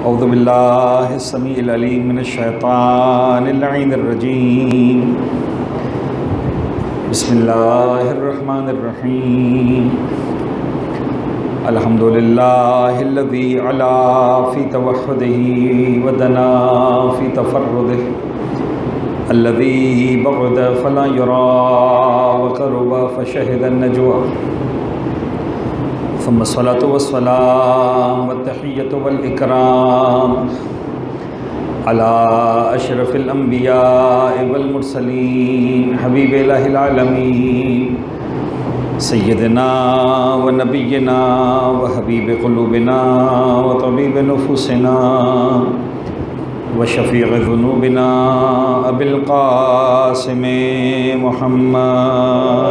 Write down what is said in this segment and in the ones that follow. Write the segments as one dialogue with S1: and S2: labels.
S1: अज़बिल्लिमिनशैतानरजीम बसमीम अल्हम्दुलिल्लाहिल्लज़ी अला फ़ी तवह्हुदिही वदना फ़ी तफ़र्रुदिही अल्लज़ी बअद फ़ला युरा वक़रुब फ़शहिद नजवा फ़मसलात वसलाम वतहैत वलकराम अला अशरफ़िलम्बिया वलमरसलिन हबीब आलमीन सैदना व नबीना व हबीब क़लूबिना व तबीब नफुसना व शफी जुनूबिना अबिलकासम महम्मद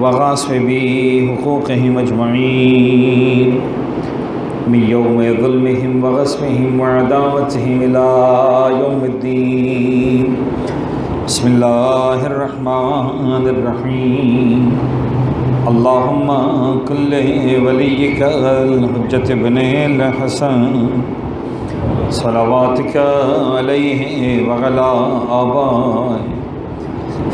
S1: वगास भी हकूक़ ही मजमैन मियोम ज़ुल्म वगस में हिम वदावत हिमलाद्दीन बसमीम अल्लाम कुल वली हजत बन हसन सलावात वगला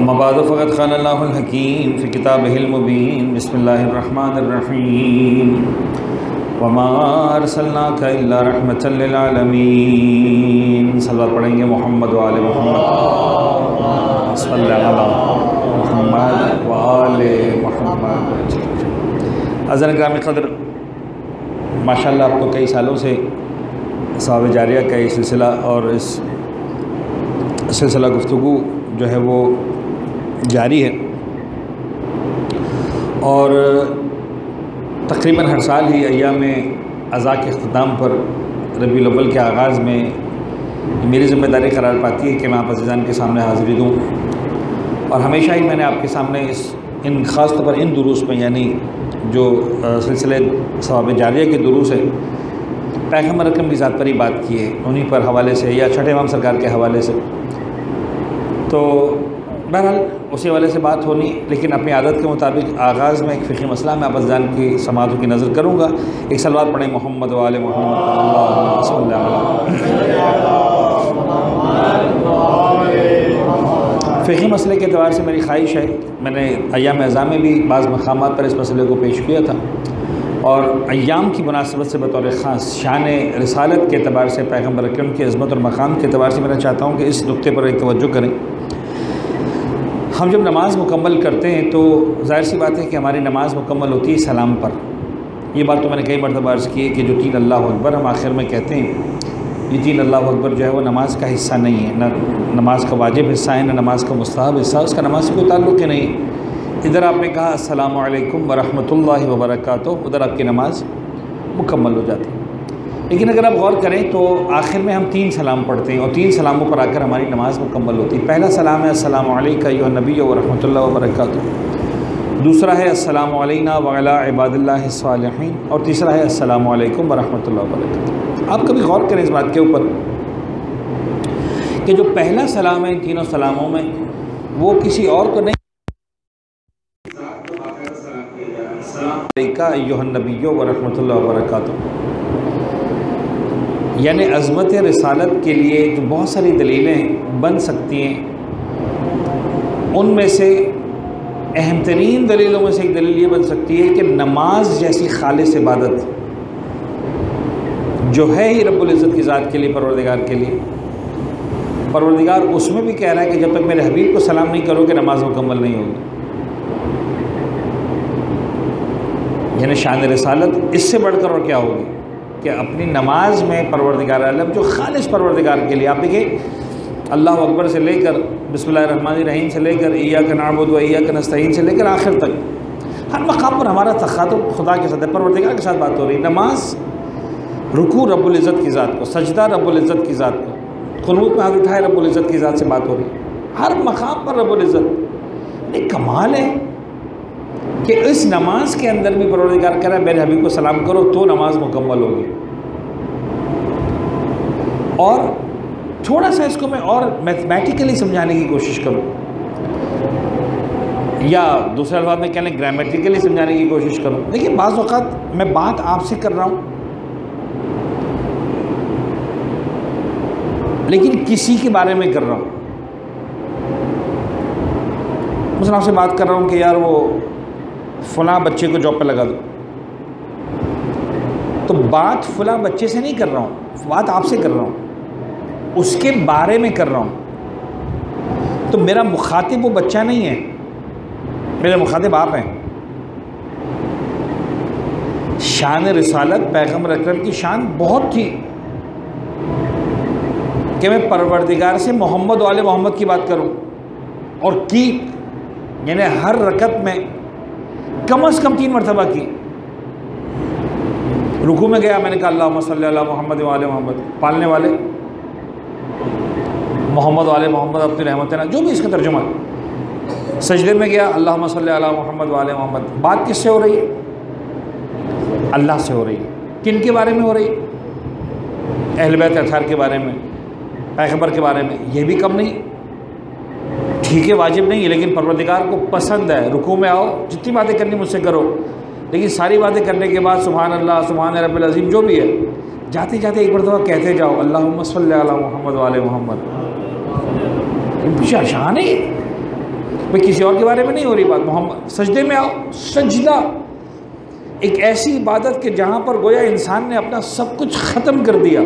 S1: अम्मा बाद फ़कत ख़ान हकीम फ़ी किताब हिलमुबीन बसमीम वमार रहमतमीन पढ़ेंगे मोहम्मद वाल मोहम्मद मोहम्मद वाल मोहम्मद अज़न ग्राम कदर माशाल्लाह आपको कई सालों से साहब जारिया का ये सिलसिला और इस सिलसिला गुफ्तु जो है वो जारी है। और, तकरीबन हर साल ही अयाम अज़ा के अख्ताम पर रबी अव्वल के आगाज़ में मेरी ज़िम्मेदारी करार पाती है कि मैं आप अजीज़ान के सामने हाज़िरी दूँ। और हमेशा ही मैंने आपके सामने इस, इन ख़ास तौर पर इन दुरूस में, यानी जो सिलसिले सवाब जारिया के दुरूस है पैगंबर रकम की ज़ात पर ही बात की है। उन्हीं पर हवाले से या छठे इमाम सरकार के हवाले से। तो बहरहाल, उसी वाले से बात होनी, लेकिन अपनी आदत के मुताबिक आगाज़ में एक फ़िकी मसला मैं अबजान की समातों की नज़र करूँगा। एक सलवार पढ़ें मोहम्मद वाल मोहम्मद फ़िकी मसले के अतबार से मेरी ख्वाहिश है, मैंने अयाम अज़ा में भी बाज़ मकाम पर इस मसले को पेश किया था। और अयाम की मुनासबत से बतौर ख़ास शान रसालत के अतबार से पैगंबर अक्रम की अज़मत और मकाम के अतबार से मैं चाहता हूँ कि इस नुक़े पर एक तवज्जो करें। हम जब नमाज़ मुकम्मल करते हैं तो ज़ाहिर सी बात है कि हमारी नमाज़ मुकम्मल होती है सलाम पर। ये बात तो मैंने कई मरतबा अर्ज़ की है कि जो तीन अल्लाह अकबर हम आखिर में कहते हैं, ये तीन अल्लाह अकबर जो है वो नमाज़ का हिस्सा नहीं है, ना नमाज़ का वाजिब हिस्सा है, न नमाज़ का मुस्तहब हिस्सा उसका नमाज़ से कोई ताल्लुक़ ही नहीं इधर आपने कहा, अस्सलाम वालेकुम वरहमतुल्लाहि वबरकातुहू, उधर आपकी नमाज़ मुकम्मल हो जाती है। लेकिन अगर आप गौर करें तो आखिर में हम तीन सलाम पढ़ते हैं और तीन सलामों पर आकर हमारी नमाज़ मुकम्मल होती है। पहला सलाम है वालेकुम नबी व रहमतुल्लाहि व बरकातुहू। दूसरा है, अस्सलाम वालेना वला इबादिल्लाह और तीसरा है, अस्सलाम वालेकुम व रहमतुल्लाहि आप कभी गौर करें इस बात के ऊपर कि जो पहला सलाम है इन तीनों सलामों में, वो किसी और को नहीं का नबियो व रहमतुल्लाह वबरकातुहू यानी अज़मत रसालत के लिए जो बहुत सारी दलीलें बन सकती हैं, उनमें से अहम तरीन दलीलों में से एक दलील ये बन सकती है कि नमाज़ जैसी खालिश इबादत जो है ही रब्बुल की ज़ात के लिए, परवरदिगार के लिए। परवरदिगार उसमें भी कह रहा है कि जब तक मेरे हबीब को सलाम नहीं करोगे, नमाज़ मुकम्मल नहीं होगी। यानी शान रसालत इससे बढ़कर और क्या होगी? कि अपनी नमाज़ में परवरदिगार आलम जो खालिश परवरदिगार के लिए। आप देखिए, अल्लाह अकबर से लेकर रहीम से लेकर ईया का नाबुद ईया का नस्तीन से लेकर आखिर तक, हर मकाम पर हमारा तखात खुदा के साथ परवरदिगार के साथ बात हो रही नमाज़ रुकू रब्बुल्ज़त की ज़ात को, सजदा रब्बुल्ज़त की ज़ात को खनूत में हाथ उठाए रब्बुल्ज़त की ज़ात से बात हो रही हर मकाम पर रब्बुल्ज़त नहीं कमाल है। कि इस नमाज़ के अंदर भी परवरदिगार कह रहा है, मेरे हबीब को सलाम करो तो नमाज़ मुकम्मल होगी। और थोड़ा सा इसको मैं और मैथमेटिकली समझाने की कोशिश करूँ। या दूसरे अल्फाज में कह लें, ग्रामेटिकली समझाने की कोशिश करूँ। देखिए, बाज़ मैं बात आपसे कर रहा हूँ, लेकिन किसी के बारे में कर रहा हूँ। मैं आपसे बात कर रहा हूँ कि यार वो फ़लाँ बच्चे को जॉब पे लगा दो। तो बात फ़लाँ बच्चे से नहीं कर रहा हूँ, बात आपसे कर रहा हूँ, उसके बारे में कर रहा हूँ। तो मेरा मुखातिब वो बच्चा नहीं है, मेरे मुखातिब आप हैं। शान रसालत पैगंबर अकरम की शान बहुत थी। कि मैं परवरदिगार से मोहम्मद वाले मोहम्मद की बात करूँ और की, यानी हर रकत में कम अज़ कम तीन मरतबा की। रुकू में गया, मैंने कहा अल्लाह मोहम्मद वाले मोहम्मद। पालने वाले, मोहम्मद वाले मोहम्मद अब्दुल रहमत जो भी इसका तर्जुमा। सजदे में गया अल्लाह मोहम्मद वाले मोहम्मद। बात किससे हो रही है? अल्लाह से हो रही है। किन के बारे में हो रही है? अहलबैत अथार के बारे में, पैगबर के बारे में। ये भी कम नहीं। ठीक है, वाजिब नहीं है, लेकिन परवरदिगार को पसंद है। रुकू में आओ, जितनी बातें करनी मुझसे करो। लेकिन सारी बातें करने के बाद सुबहान अल्लाह सुबहान अजीम, जो भी है जाते जाते एक दफ़ा कहते जाओ अल्लाह सल मोहम्मद वाले मोहम्मद। शान है भाई, किसी और के बारे में नहीं हो रही बात। मोहम्मद, सजदे में आओ, सजदा। एक ऐसी इबादत के जहाँ पर गोया इंसान ने अपना सब कुछ ख़त्म कर दिया।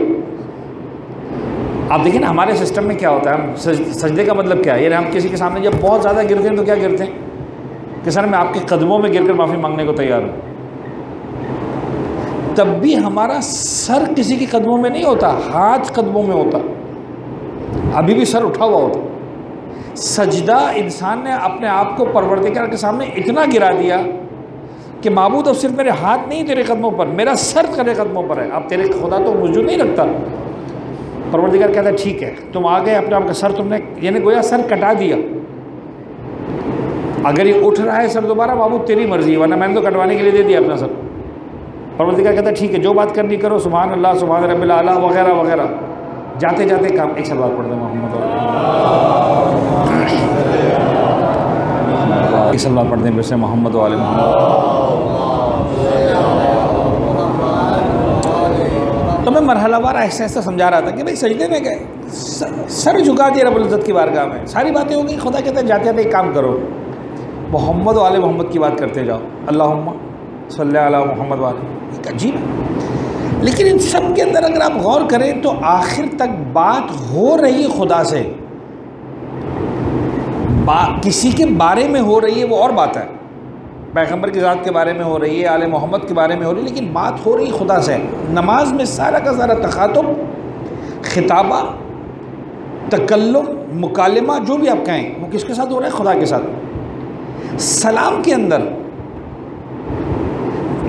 S1: आप देखिए ना, हमारे सिस्टम में क्या होता है, हम सजदे का मतलब क्या है? यानी हम किसी के सामने जब बहुत ज़्यादा गिरते हैं तो क्या गिरते हैं? कि सर, मैं आपके कदमों में गिरकर माफ़ी मांगने को तैयार हूँ। तब भी हमारा सर किसी के कदमों में नहीं होता, हाथ कदमों में होता। अभी भी सर उठा हुआ होता। सजदा इंसान ने अपने आप को परवरदिगार के सामने इतना गिरा दिया कि मबूद अब सिर्फ़ मेरे हाथ नहीं, तेरे कदमों पर, मेरा सर तेरे कदमों पर है। अब तेरे खुदा तो मौजूद नहीं रखता। परवरदिगार कहता है, ठीक है, तुम आ गए, अपने आप का सर तुमने यानी गोया सर कटा दिया। अगर ये उठ रहा है सर दोबारा, बाबू, तेरी मर्ज़ी, वरना मैंने तो कटवाने के लिए दे दिया अपना सर। परवरदिगार कहता है, ठीक है, जो बात करनी करो सुबहान अल्लाह सुबहान रबिल आला, वगैरह वगैरह। जाते जाते काम, एक सलवार पढ़ दो मोहम्मद एक सलवार पढ़ दें मोहम्मद वाले मोहम्मद। मैं मरहलावार ऐसा ऐसा समझा रहा था कि भाई सजदे में गए। सर झुका दिया रबुल्ज़त की बारगाह में। सारी बातें हो गई, खुदा कहते हैं जाते जाते एक काम करो। मोहम्मद वाले मोहम्मद की बात करते जाओ। अल्लाह सल्ला मोहम्मद वाले। एक अजीब लेकिन इन सब के अंदर अगर आप गौर करें तो आखिर तक बात हो रही है खुदा से। किसी के बारे में हो रही है, वो और बात है। पैगंबर की ज़ात के बारे में हो रही है, आल मोहम्मद के बारे में हो रही है, लेकिन बात हो रही खुदा से। नमाज़ में सारा का सारा तखातुब खिताबा, तकल्लुम, मुकालमा, जो भी आप कहें, वो किसके साथ हो रहा है? खुदा के साथ। सलाम के अंदर,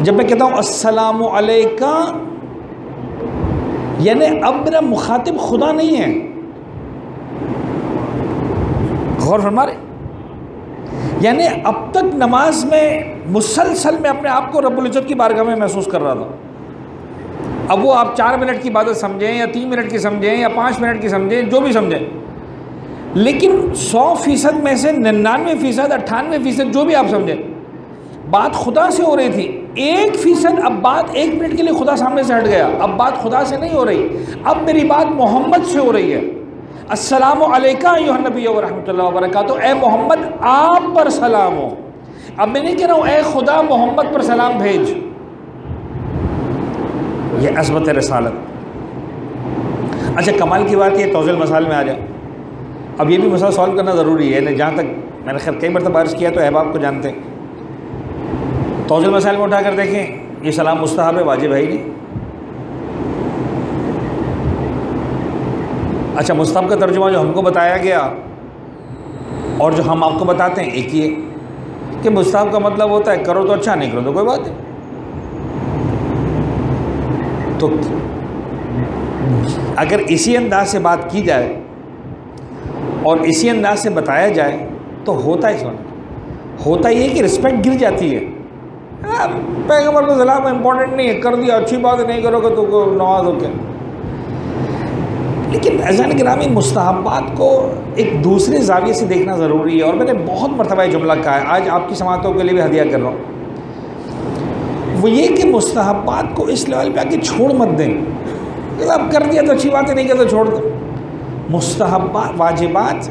S1: जब मैं कहता हूँ असलम यानी अब मेरा मुखातिब खुदा नहीं है। गौर फरमा रहे यानी अब तक नमाज़ में, मुसलसल में अपने आप को रब्बुल की बारगाह में महसूस कर रहा था। अब वो आप चार मिनट की बात समझें, या तीन मिनट की समझें, या पाँच मिनट की समझें, जो भी समझें। लेकिन सौ फ़ीसद में से निन्यानवे फ़ीसद, अट्ठानवे फ़ीसद, जो भी आप समझें, बात खुदा से हो रही थी। एक फ़ीसद अब बात एक मिनट के लिए खुदा सामने से हट गया। अब बात खुदा से नहीं हो रही। अब मेरी बात मोहम्मद से हो रही है। असलम नबी वरहमल वर्क ए मोहम्मद, आप पर सलाम हो। अब मैं नहीं कह रहा हूँ, ए खुदा मोहम्मद पर सलाम भेज। ये असमत रसालत। अच्छा कमाल की बात ये, तोज़िल मसाल में आ जाए। अब ये भी मसला सॉल्व करना ज़रूरी है जहाँ तक मैंने खैर कई मरतबा अर्ज़ किया तो अहबाब को जानते हैं। तोज़िल मसाइल में उठा कर देखें, ये सलाम मुस्तहब है, वाजिब है ही नहीं। अच्छा मुस्तहब का तर्जुमा जो हमको बताया गया और जो हम आपको बताते हैं एक ही है कि मुस्तहब का मतलब होता है करो तो अच्छा नहीं करो तो कोई बात नहीं। तो अगर इसी अंदाज से बात की जाए और इसी अंदाज से बताया जाए तो होता ही सुन होता ये कि रिस्पेक्ट गिर जाती है। हाँ, पैगंबर को सलाम इंपॉर्टेंट नहीं है कर दिया अच्छी बात नहीं करोगे तो नवाज़ हो क्या लेकिन अजान ग्रामी मुस्तहबात को एक दूसरे जाविये से देखना ज़रूरी है। और मैंने बहुत मरतबा जुमला कहा है। आज आपकी समातों के लिए भी हदिया कर रहा हूँ। वो ये कि मुस्तहबात को इस लेवल पे आके छोड़ मत दें। अब कर दिया तो अच्छी बात है, नहीं किया तो छोड़ दो। मुस्तहबात वाजिबात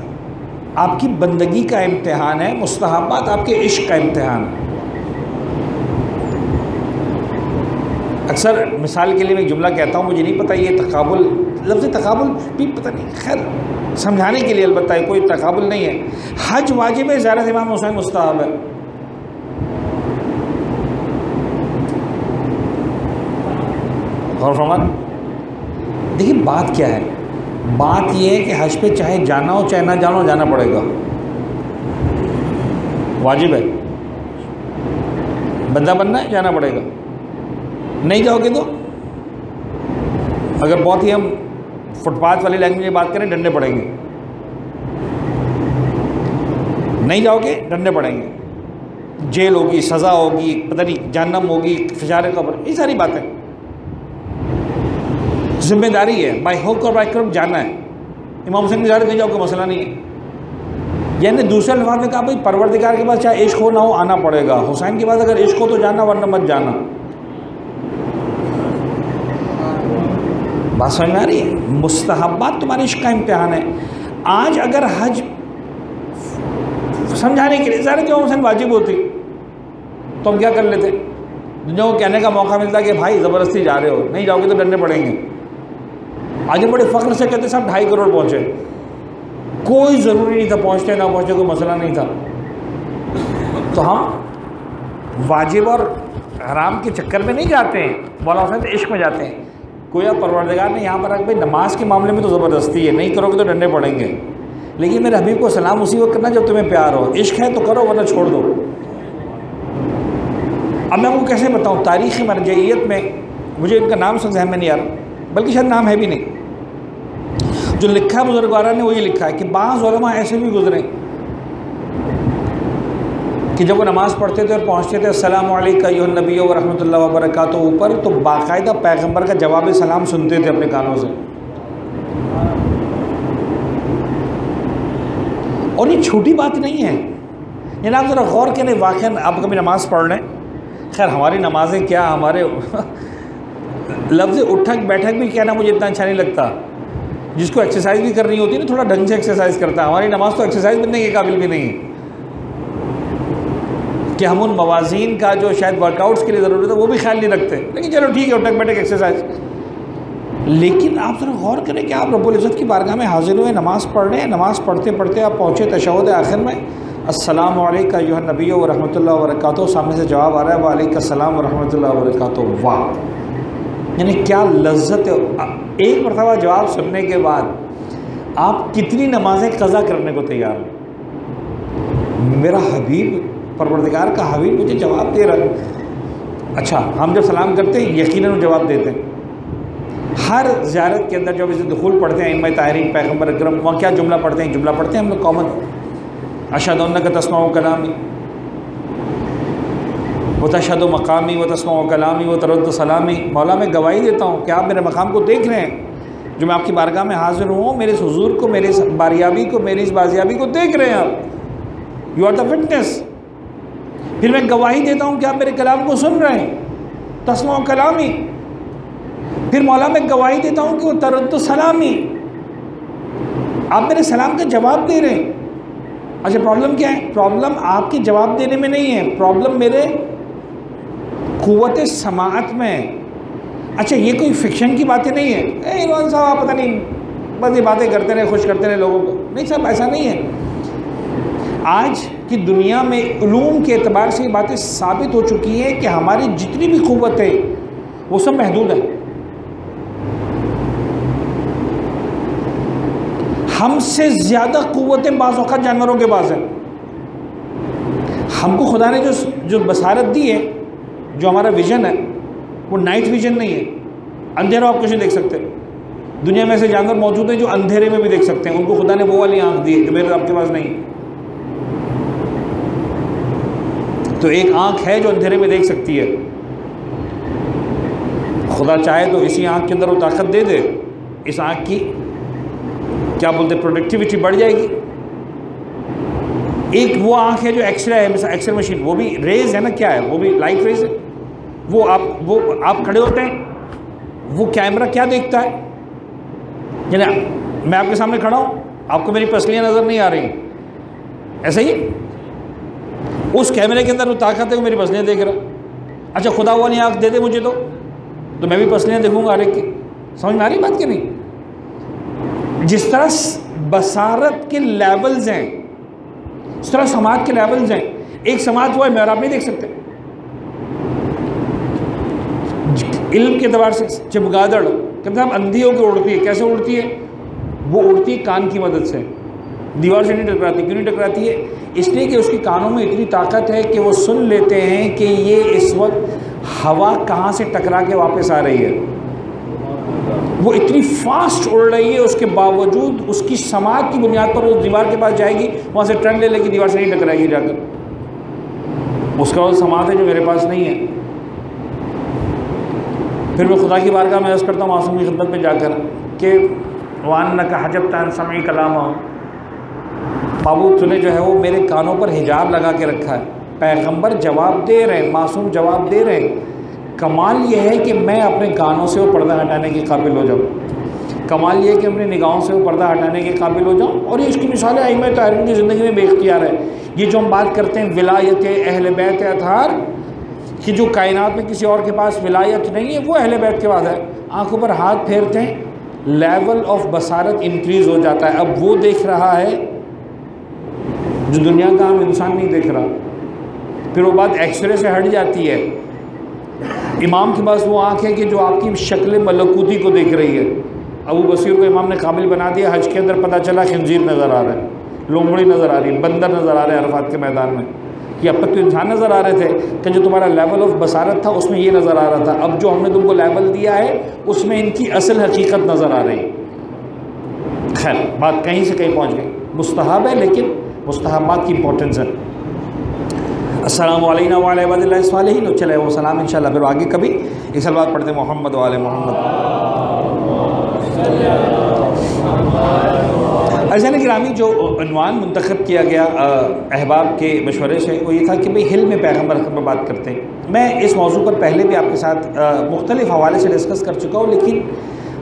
S1: आपकी बंदगी का इम्तहान है। मुस्तहबात आपके इश्क का इम्तहान है। अक्सर मिसाल के लिए मैं जुमला कहता हूँ, मुझे नहीं पता ये तकाबुल, लफ्ज़ तकाबुल भी पता नहीं, खैर, समझाने के लिए अलबत्ता कोई तकाबुल नहीं है। हज वाजिब है ज़्यादा इमाम हुसैन मुस्तहब है। फरमान देखिए, बात क्या है? बात यह है कि हज पे चाहे जाना हो, चाहे ना जाना हो, जाना पड़ेगा। वाजिब है। बंदा बनना है, जाना पड़ेगा। नहीं जाओगे तो? अगर बहुत ही हम फुटपाथ वाली लैंग्वेज में बात करें, डंडे पड़ेंगे। नहीं जाओगे, डंडे पड़ेंगे। जेल होगी, सज़ा होगी, पता नहीं, जहन्नम होगी फिजारे कब्र ये सारी बातें। ज़िम्मेदारी है बाई होक और बाई क्रम जाना है। इमाम हुसैन की कहीं जाओ कोई मसला नहीं है। यानी दूसरे लफाज में कहा, भाई, परवरदिगार के पास चाहे इश्क हो ना हो, आना पड़ेगा। हुसैन के पास अगर इश्क हो तो जाना, वरना मत जाना। बात समझ में आ रही है मुस्तहबात तुम्हारे इश्क का इम्तहान है आज अगर हज समझाने के लिए ज़्यादा जो हुसैन वाजिब होती तो हम क्या कर लेते? दुनिया को कहने का मौका मिलता कि भाई, ज़बरदस्ती जा रहे हो, नहीं जाओगे तो डरने पड़ेंगे। आज बड़े फ़ख्र से कहते, साहब, ढाई करोड़ पहुँचे। कोई ज़रूरी नहीं था, पहुँचते ना पहुँचे कोई मसला नहीं था। तो हम वाजिब और हराम के चक्कर में नहीं जाते हैं, मौला हुसैन तो इश्क में जाते हैं। कोई आप परवरदिगार ने यहाँ पर रख भाई, नमाज़ के मामले में तो ज़बरदस्ती है, नहीं करोगे तो डंडे पड़ेंगे। लेकिन मेरे हबीब को सलाम उसी वक्त करना जब तुम्हें प्यार हो। इश्क है तो करो, वरना छोड़ दो। अब मैं आपको कैसे बताऊँ तारीख़ मरजियत में मुझे इनका नाम से जहन में नहीं आ रहा, बल्कि शायद नाम है भी नहीं। जो लिखा है बुजुर्गवारा ने, वही लिखा है कि बाज़ ऐसे भी गुजरे कि जब वो नमाज़ पढ़ते थे और पहुँचते थे अल्लाम नबी वरहमल वबरक ऊपर तो बाकायदा पैगंबर का जवाब सलाम सुनते थे अपने कानों से। और ये छोटी बात नहीं है। आप ज़रा गौर करें वाक़ आप कभी नमाज़ पढ़ लें। खैर, हमारी नमाज़ें क्या, हमारे लफ्ज़ उठक बैठक भी कहना मुझे इतना अच्छा नहीं लगता। जिसको एक्सरसाइज भी करनी होती है ना, थोड़ा ढंग से एक्सरसाइज करता है। हमारी नमाज़ तो एक्सरसाइज बनने के काबिल भी नहीं है। कि हम उन मवाजीन का जो शायद वर्कआउट्स के लिए ज़रूरत है, वो भी ख्याल नहीं रखते। लेकिन चलो ठीक है बैठक एक्सरसाइज लेकिन आप ज़रा गौर करें कि आप रब्बुल इज़्ज़त की बारगाह में हाजिर हुए, नमाज़ पढ़ रहे हैं, नमाज़ पढ़ते पढ़ते आप पहुँचे तशहद आखिर में। अस्सलाम वालेकुम नबी व रहमतुल्लाह वरकत सामने से जवाब आ रहा है, वालेकुम वरहमतुल्लाह वरकत वाह। यानी क्या लज्जत है। एक मरतबा जवाब सुनने के बाद आप कितनी नमाज़ें कज़ा करने को तैयार हैं? मेरा हबीब परवरदिगार का हबीब मुझे जवाब दे रहा अच्छा हम जब सलाम करते हैं यकीन जवाब देते हैं। हर ज़्यारत के अंदर जब इसे दखूल पढ़ते हैं इम तारीन पैगंबर अक्रम, वहाँ क्या जुमला पढ़ते हैं? जुमला पढ़ते हैं हम लोग कॉमन अशद का तस्मा कलामी। वो तशद मकामी व तस्मा कलामी व तरद सलामी। मौला मैं गवाही देता हूँ कि आप मेरे मकाम को देख रहे हैं। जो मैं आपकी बारगाह में हाजिर हूँ, मेरे हजूर को, मेरे बारियाबी को, मेरी इस बाजियाबी को देख रहे हैं आप। यू आर द फिटनेस फिर मैं गवाही देता हूँ कि आप मेरे कलाम को सुन रहे हैं, तस्मा कलामी। फिर मौला मैं गवाही देता हूँ कि वो तरद सलामी। आप मेरे सलाम का जवाब दे रहे हैं। अच्छा प्रॉब्लम क्या है? प्रॉब्लम आपके जवाब देने में नहीं है। प्रॉब्लम मेरे क़वत समात में है। अच्छा ये कोई फिक्शन की बातें नहीं है। इमरान साहब, आप पता नहीं, बस ये बातें करते रहे, खुश करते रहे लोगों को। नहीं साहब, ऐसा नहीं है। आज की दुनिया में ूम के अतबार से ये बातें साबित हो चुकी हैं कि हमारी जितनी भी क़वतें, वो सब महदूद हैं। हमसे ज़्यादा क़वतें बाज़ जानवरों के पास हैं। हमको खुदा ने जो जो बसारत दी है, जो हमारा विज़न है, वो नाइट विजन नहीं है। अंधेरा आप कैसे देख सकते। दुनिया में ऐसे जानवर मौजूद हैं जो अंधेरे में भी देख सकते हैं। उनको खुदा ने वो वाली आँख दी है, जो मेरे आपके पास नहीं तो एक आँख है जो अंधेरे में देख सकती है। खुदा चाहे तो इसी आँख के अंदर वो ताकत दे दे। इस आँख की क्या बोलते प्रोडक्टिविटी बढ़ जाएगी। एक वो आँख है जो एक्सरे है एक्सरे मशीन वो भी रेज है ना, क्या है? वो भी लाइट रेज है। वो आप वो आप खड़े होते हैं, वो कैमरा क्या देखता है? यानी मैं आपके सामने खड़ा हूँ, आपको मेरी पसलियाँ नज़र नहीं आ रही। ऐसा ही? उस कैमरे के अंदर वो ताकत है वो मेरी पसलियाँ देख रहा। अच्छा खुदा वाली आँख दे दे मुझे तो। तो मैं भी पसलियाँ देखूँगा एक की समझ में आ रही बात कि नहीं? जिस तरह बसारत के लेवल्स हैं, जिस तरह समाज के लेवल्स हैं, एक समाज वो है, मैं आप नहीं देख सकते। इल्म के अतबार से चमगादड़ कहते हम अंधी होकर उड़ती है, कैसे उड़ती है? वो उड़ती है कान की मदद से। दीवार से नहीं टकराती, क्यों नहीं टकराती है? इसलिए कि उसके कानों में इतनी ताकत है कि वो सुन लेते हैं कि ये इस वक्त हवा कहाँ से टकरा के वापस आ रही है। वो इतनी फास्ट उड़ रही है, उसके बावजूद उसकी समाज की बुनियाद पर वो दीवार के पास जाएगी, वहाँ से टर्न ले लेगी, दीवार से नहीं टकराएगी जाकर। उसका वो समाज है जो मेरे पास नहीं है। फिर मैं खुदा की बारगाह में अर्ज़ करता हूँ, मासूम की खिदमत में जाकर, कि वान का हजब तन समय कलाम। बाबू, तूने जो है वो मेरे कानों पर हिजाब लगा के रखा है। पैगंबर जवाब दे रहे हैं, मासूम जवाब दे रहे हैं। कमाल ये है कि मैं अपने कानों से वो पर्दा हटाने के काबिल हो जाऊँ। कमाल ये है कि अपनी निगाहों से वो पर्दा हटाने के काबिल हो जाऊँ। और ये इसकी मिसालें आई, मैं तारीन की ज़िंदगी में बेख्तियार है। ये जो हम बात करते हैं विलायत अहल बैत अथार कि जो कायनात में किसी और के पास विलायत नहीं है, वो अहल बैत के बाद है। आँखों पर हाथ फेरते हैं, लेवल ऑफ़ बसारत इंक्रीज़ हो जाता है। अब वो देख रहा है जो दुनिया का आम इंसान नहीं देख रहा। फिर वो बात एक्सरे से हट जाती है। इमाम के पास वो आँख है कि जो आपकी शक्ल मलकूती को देख रही है। अबू बसीर को इमाम ने काबिल बना दिया, हज के अंदर पता चला खंजीर नज़र आ रहा है, लोमड़ी नज़र आ रही है, बंदर नज़र आ रहे हैं अरफात के मैदान में। कि अब तक तो इंसान नज़र आ रहे थे कि जो तुम्हारा लेवल ऑफ़ बसारत था, उसमें ये नज़र आ रहा था। अब जो हमने तुमको लेवल दिया है, उसमें इनकी असल हकीकत नज़र आ रही। खैर, बात कहीं से कहीं पहुँच गई। मुस्तहब है, लेकिन मुस्तहबात की इंपॉर्टेंस है। अस्सलाम वालेकुम चले वो सलाम इंशाल्लाह, फिर आगे कभी इस बात पढ़ते मोहम्मद वाले मोहम्मद। अजन ग्रामी जो अनवान मंतखब किया गया अहबाब के मशवरे से, वो ये था कि भाई हिल में पैगंबर में बात करते हैं। मैं इस मौजू पर पहले भी आपके साथ मुख्तलिफ़ हवाले से डिस्कस कर चुका हूँ, लेकिन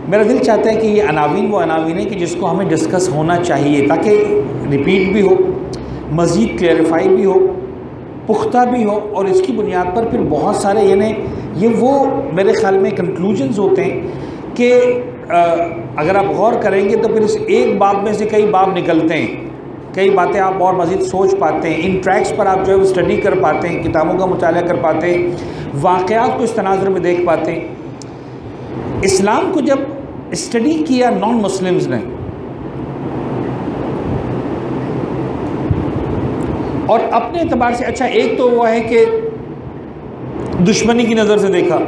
S1: मेरा दिल चाहता है कि ये अनावीन वो अनावीन है कि जिसको हमें डिस्कस होना चाहिए, ताकि रिपीट भी हो। मज़ीद क्लैरिफाई भी हो, पुख्ता भी हो और इसकी बुनियाद पर फिर बहुत सारे, यानी ये वो मेरे ख़्याल में कंक्लूजन्स होते हैं कि अगर आप गौर करेंगे तो फिर इस एक बाब में से कई बाब निकलते हैं। कई बातें आप और मज़ीद सोच पाते हैं, इन ट्रैक्स पर आप जो है वो स्टडी कर पाते हैं, किताबों का मुताल कर पाते हैं वाक़ात को इस तनाजर में देख पाते हैं। इस्लाम को जब स्टडी किया नॉन मुस्लिम्स ने और अपने अतबार से अच्छा एक तो वो है कि दुश्मनी की नज़र से देखा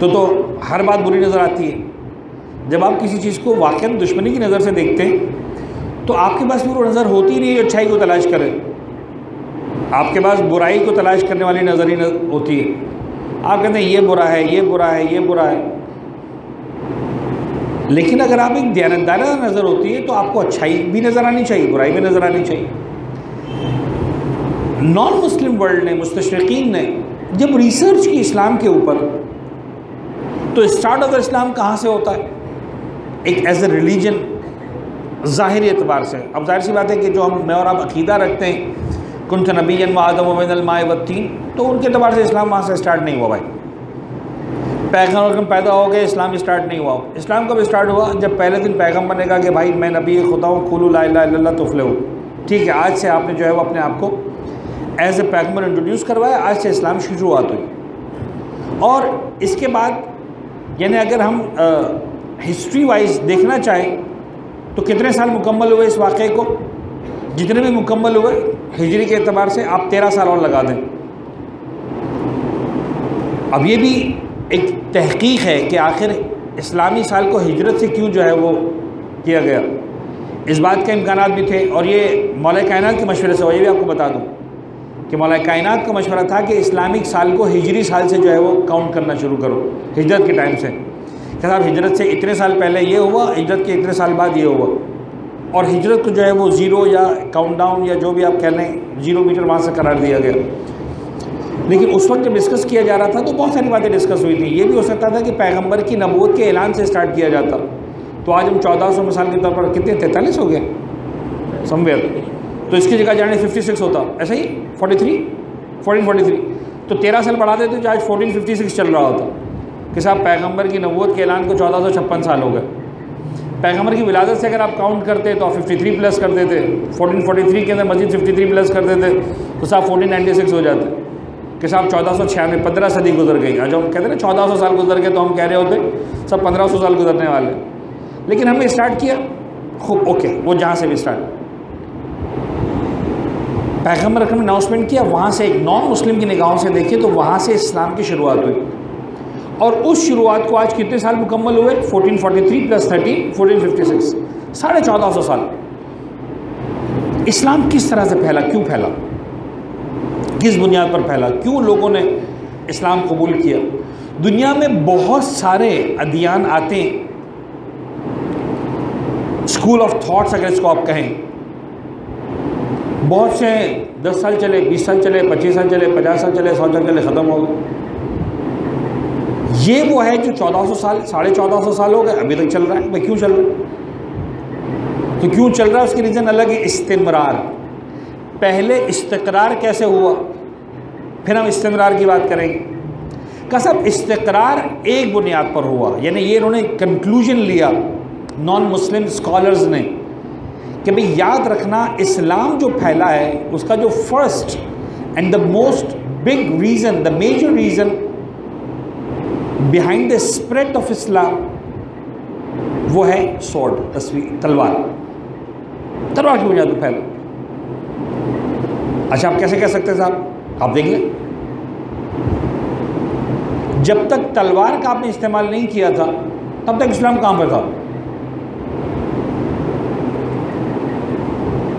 S1: तो तो हर बात बुरी नज़र आती है। जब आप किसी चीज़ को वाक़ दुश्मनी की नज़र से देखते हैं तो आपके पास वो नज़र होती नहीं है अच्छाई को तलाश करें। आपके पास बुराई को तलाश करने वाली नज़र ही नज़र होती है। आप कहते हैं, ये बुरा है, ये बुरा है, ये बुरा है। लेकिन अगर आप एक दयानतदारा नज़र होती है तो आपको अच्छाई भी नज़र आनी चाहिए, बुराई भी नज़र आनी चाहिए। नॉन मुस्लिम वर्ल्ड ने मुस्तशरकिन ने जब रिसर्च की इस्लाम के ऊपर तो स्टार्ट ऑफ़ इस्लाम कहाँ से होता है? एक एज ए रिलीजन ज़ाहिर एतबार से। अब ज़ाहिर सी बात है कि जो हम, मैं और आप अकीदा रखते हैं, कुंत नबी व आदम वबीन तो उनके अतबार से इस्लाम वहाँ से स्टार्ट नहीं हुआ भाई। पैगंबर पैदा हो गए इस्लाम स्टार्ट नहीं हुआ। इस्लाम कब स्टार्ट हुआ? जब पहले दिन पैगंबर ने कहा कि भाई, मैं नबी, खुदा हूँ खुलू ला हूँ ठीक है, आज से आपने जो है वो अपने आप को एज ए पैगंबर इंट्रोड्यूस करवाया, आज से इस्लाम शुरुआत हुई। और इसके बाद, यानी अगर हम हिस्ट्री वाइज देखना चाहें तो कितने साल मुकम्मल हुए इस वाक़े को? जितने भी मुकम्मल हुए, हिजरी के अतबार से आप तेरह साल और लगा दें। अब ये भी एक तहकीक है कि आखिर इस्लामी साल को हिजरत से क्यों जो है वो किया गया। इस बात के इम्कान भी थे, और ये मौल कायनात के मशवरे से ये भी आपको बता दूँ। कि मौल कायनात का मशवरा था कि इस्लामिक साल को हिजरी साल से जो है वो काउंट करना शुरू करो, हिजरत के टाइम से। कि साहब हिजरत से इतने साल पहले ये हुआ, हिजरत के इतने साल बाद ये हुआ। और हिजरत को जो है वो ज़ीरो या काउंटडाउन या जो भी आप कह लें ज़ीरो मीटर वहाँ से करार दिया गया। लेकिन उस वक्त जब डिस्कस किया जा रहा था तो बहुत सारी बातें डिस्कस हुई थी। ये भी हो सकता था कि पैगंबर की नबूत के ऐलान से स्टार्ट किया जाता। तो आज हम चौदह सौ मिसाल के तौर पर कितने, तैंतालीस हो गए? समवेयर तो इसकी जगह जाने फिफ्टी सिक्स होता। ऐसा ही? Forty three fourteen forty three तो तेरह साल बढ़ा देते तो आज फोर्टीन फिफ्टी सिक्स चल रहा होता। कि साहब, पैगंबर की नबूत के ऐलान को चौदह सौ छप्पन साल हो गए। पैगंबर की विलादत से अगर आप काउंट करते तो आप 53 प्लस कर देते। 1443 के अंदर मस्जिद 53 प्लस कर देते। तो साहब 1496 हो जाते। कि साहब, चौदह सौ छियानवे, पंद्रह सदी गुजर गई। आज हम कहते ना, चौदह सौ साल गुजर गए तो हम कह रहे होते सब पंद्रह सौ साल गुजरने वाले। लेकिन हमने स्टार्ट किया। खूब ओके वो जहाँ से भी स्टार्ट पैगंबर रकम ने अनाउंसमेंट किया, वहाँ से एक नॉन मुस्लिम की निगाहों से देखिए तो वहाँ से इस्लाम की शुरुआत हुई। और उस शुरुआत को आज कितने साल मुकम्मल हुए? 1443 प्लस 13 1456 साढ़े चौदह सौ साल। इस्लाम किस तरह से फैला? क्यों फैला? किस बुनियाद पर फैला? क्यों लोगों ने इस्लाम कबूल किया? दुनिया में बहुत सारे अदियान आते हैं। स्कूल ऑफ़ थॉट्स अगर इसको आप कहें बहुत से दस साल चले, बीस साल चले, पच्चीस साल चले, पचास साल चले, सौ साल चले, ख़त्म हो गए। ये वो है जो 1400 साल, साढ़े चौदह सौ साल हो गए, अभी तक चल रहा है। भाई, क्यों चल रहा है? तो क्यों चल रहा है? उसकी रीज़न अलग है, इस्तेमरार। पहले इस्तकरार कैसे हुआ? फिर हम इस्तेमरार की बात करेंगे। कसब इस्तकरार एक बुनियाद पर हुआ। यानी ये इन्होंने कंक्लूजन लिया। नॉन मुस्लिम स्कॉलर्स ने। कि भाई याद रखना, इस्लाम जो फैला है, उसका जो first and the most big reason the major reason behind the spread of Islam वो है सोर्ड तस्वीर, तलवार। तलवार की बुनियाद फैला। अच्छा आप कैसे कह सकते हैं साहब? आप देख लें। जब तक तलवार का आपने इस्तेमाल नहीं किया था, तब तक इस्लाम कहाँ पर था?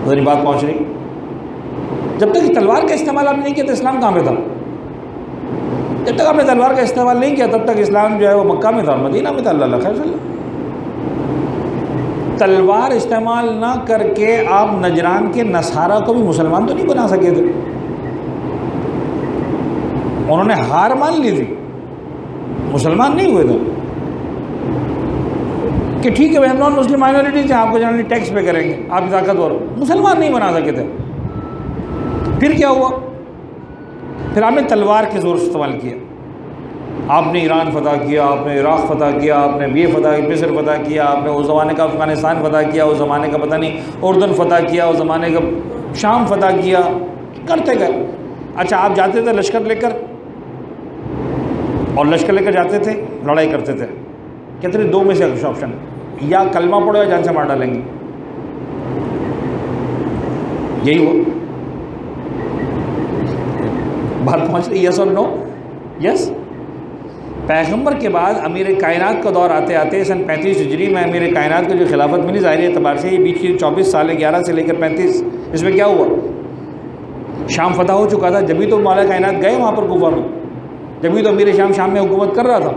S1: मेरी बात पहुँच रही। जब तक तलवार का इस्तेमाल आपने नहीं किया तो इस्लाम कहाँ पे था? जब तक आपने तलवार का इस्तेमाल नहीं किया, तब तक इस्लाम जो है वो मक्का में था और मदीना में था, अल्लाह खैर। तलवार इस्तेमाल ना करके आप नजरान के नसारा को भी मुसलमान तो नहीं बना सके थे। उन्होंने हार मान ली थी। मुसलमान नहीं हुए थे। कि ठीक है भाई, हम नॉन मुस्लिम माइनॉरिटीज हैं, आपको जनरली टैक्स पे करेंगे। आप ताकतवर मुसलमान नहीं बना सके थे। फिर क्या हुआ? फिर आपने तलवार के ज़ोर इस्तेमाल किया। आपने ईरान फ़तह किया, आपने इराक़ फ़तह किया, आपने बी फ़तह मिस्र फ़तह किया, आपने उस ज़माने का अफ़गानिस्तान फ़तह किया, उस ज़माने का पता नहीं उर्दन फ़तह किया, उस ज़माने का शाम फ़तह किया। करते गए। अच्छा आप जाते थे लश्कर लेकर? और लश्कर लेकर जाते थे? लड़ाई करते थे। कहते दो में से ऑप्शन या कलमा पढ़ो या जान से मार डालेंगे। यही हुआ। बात पहुँच रही यस और नो यस पैगंबर के बाद अमीर कायनात का दौर आते आते सन पैंतीस हिजरी में अमीर कायनात को जो खिलाफत मिली, ज़ाहिर एतबार से ये बीच की चौबीस साल, ग्यारह से लेकर पैंतीस, इसमें क्या हुआ? शाम फतह हो चुका था, जब भी तो मौला कायनात गए वहाँ पर गुफा में। जब भी तो अमीर शाम शाम में हुकूमत कर रहा था।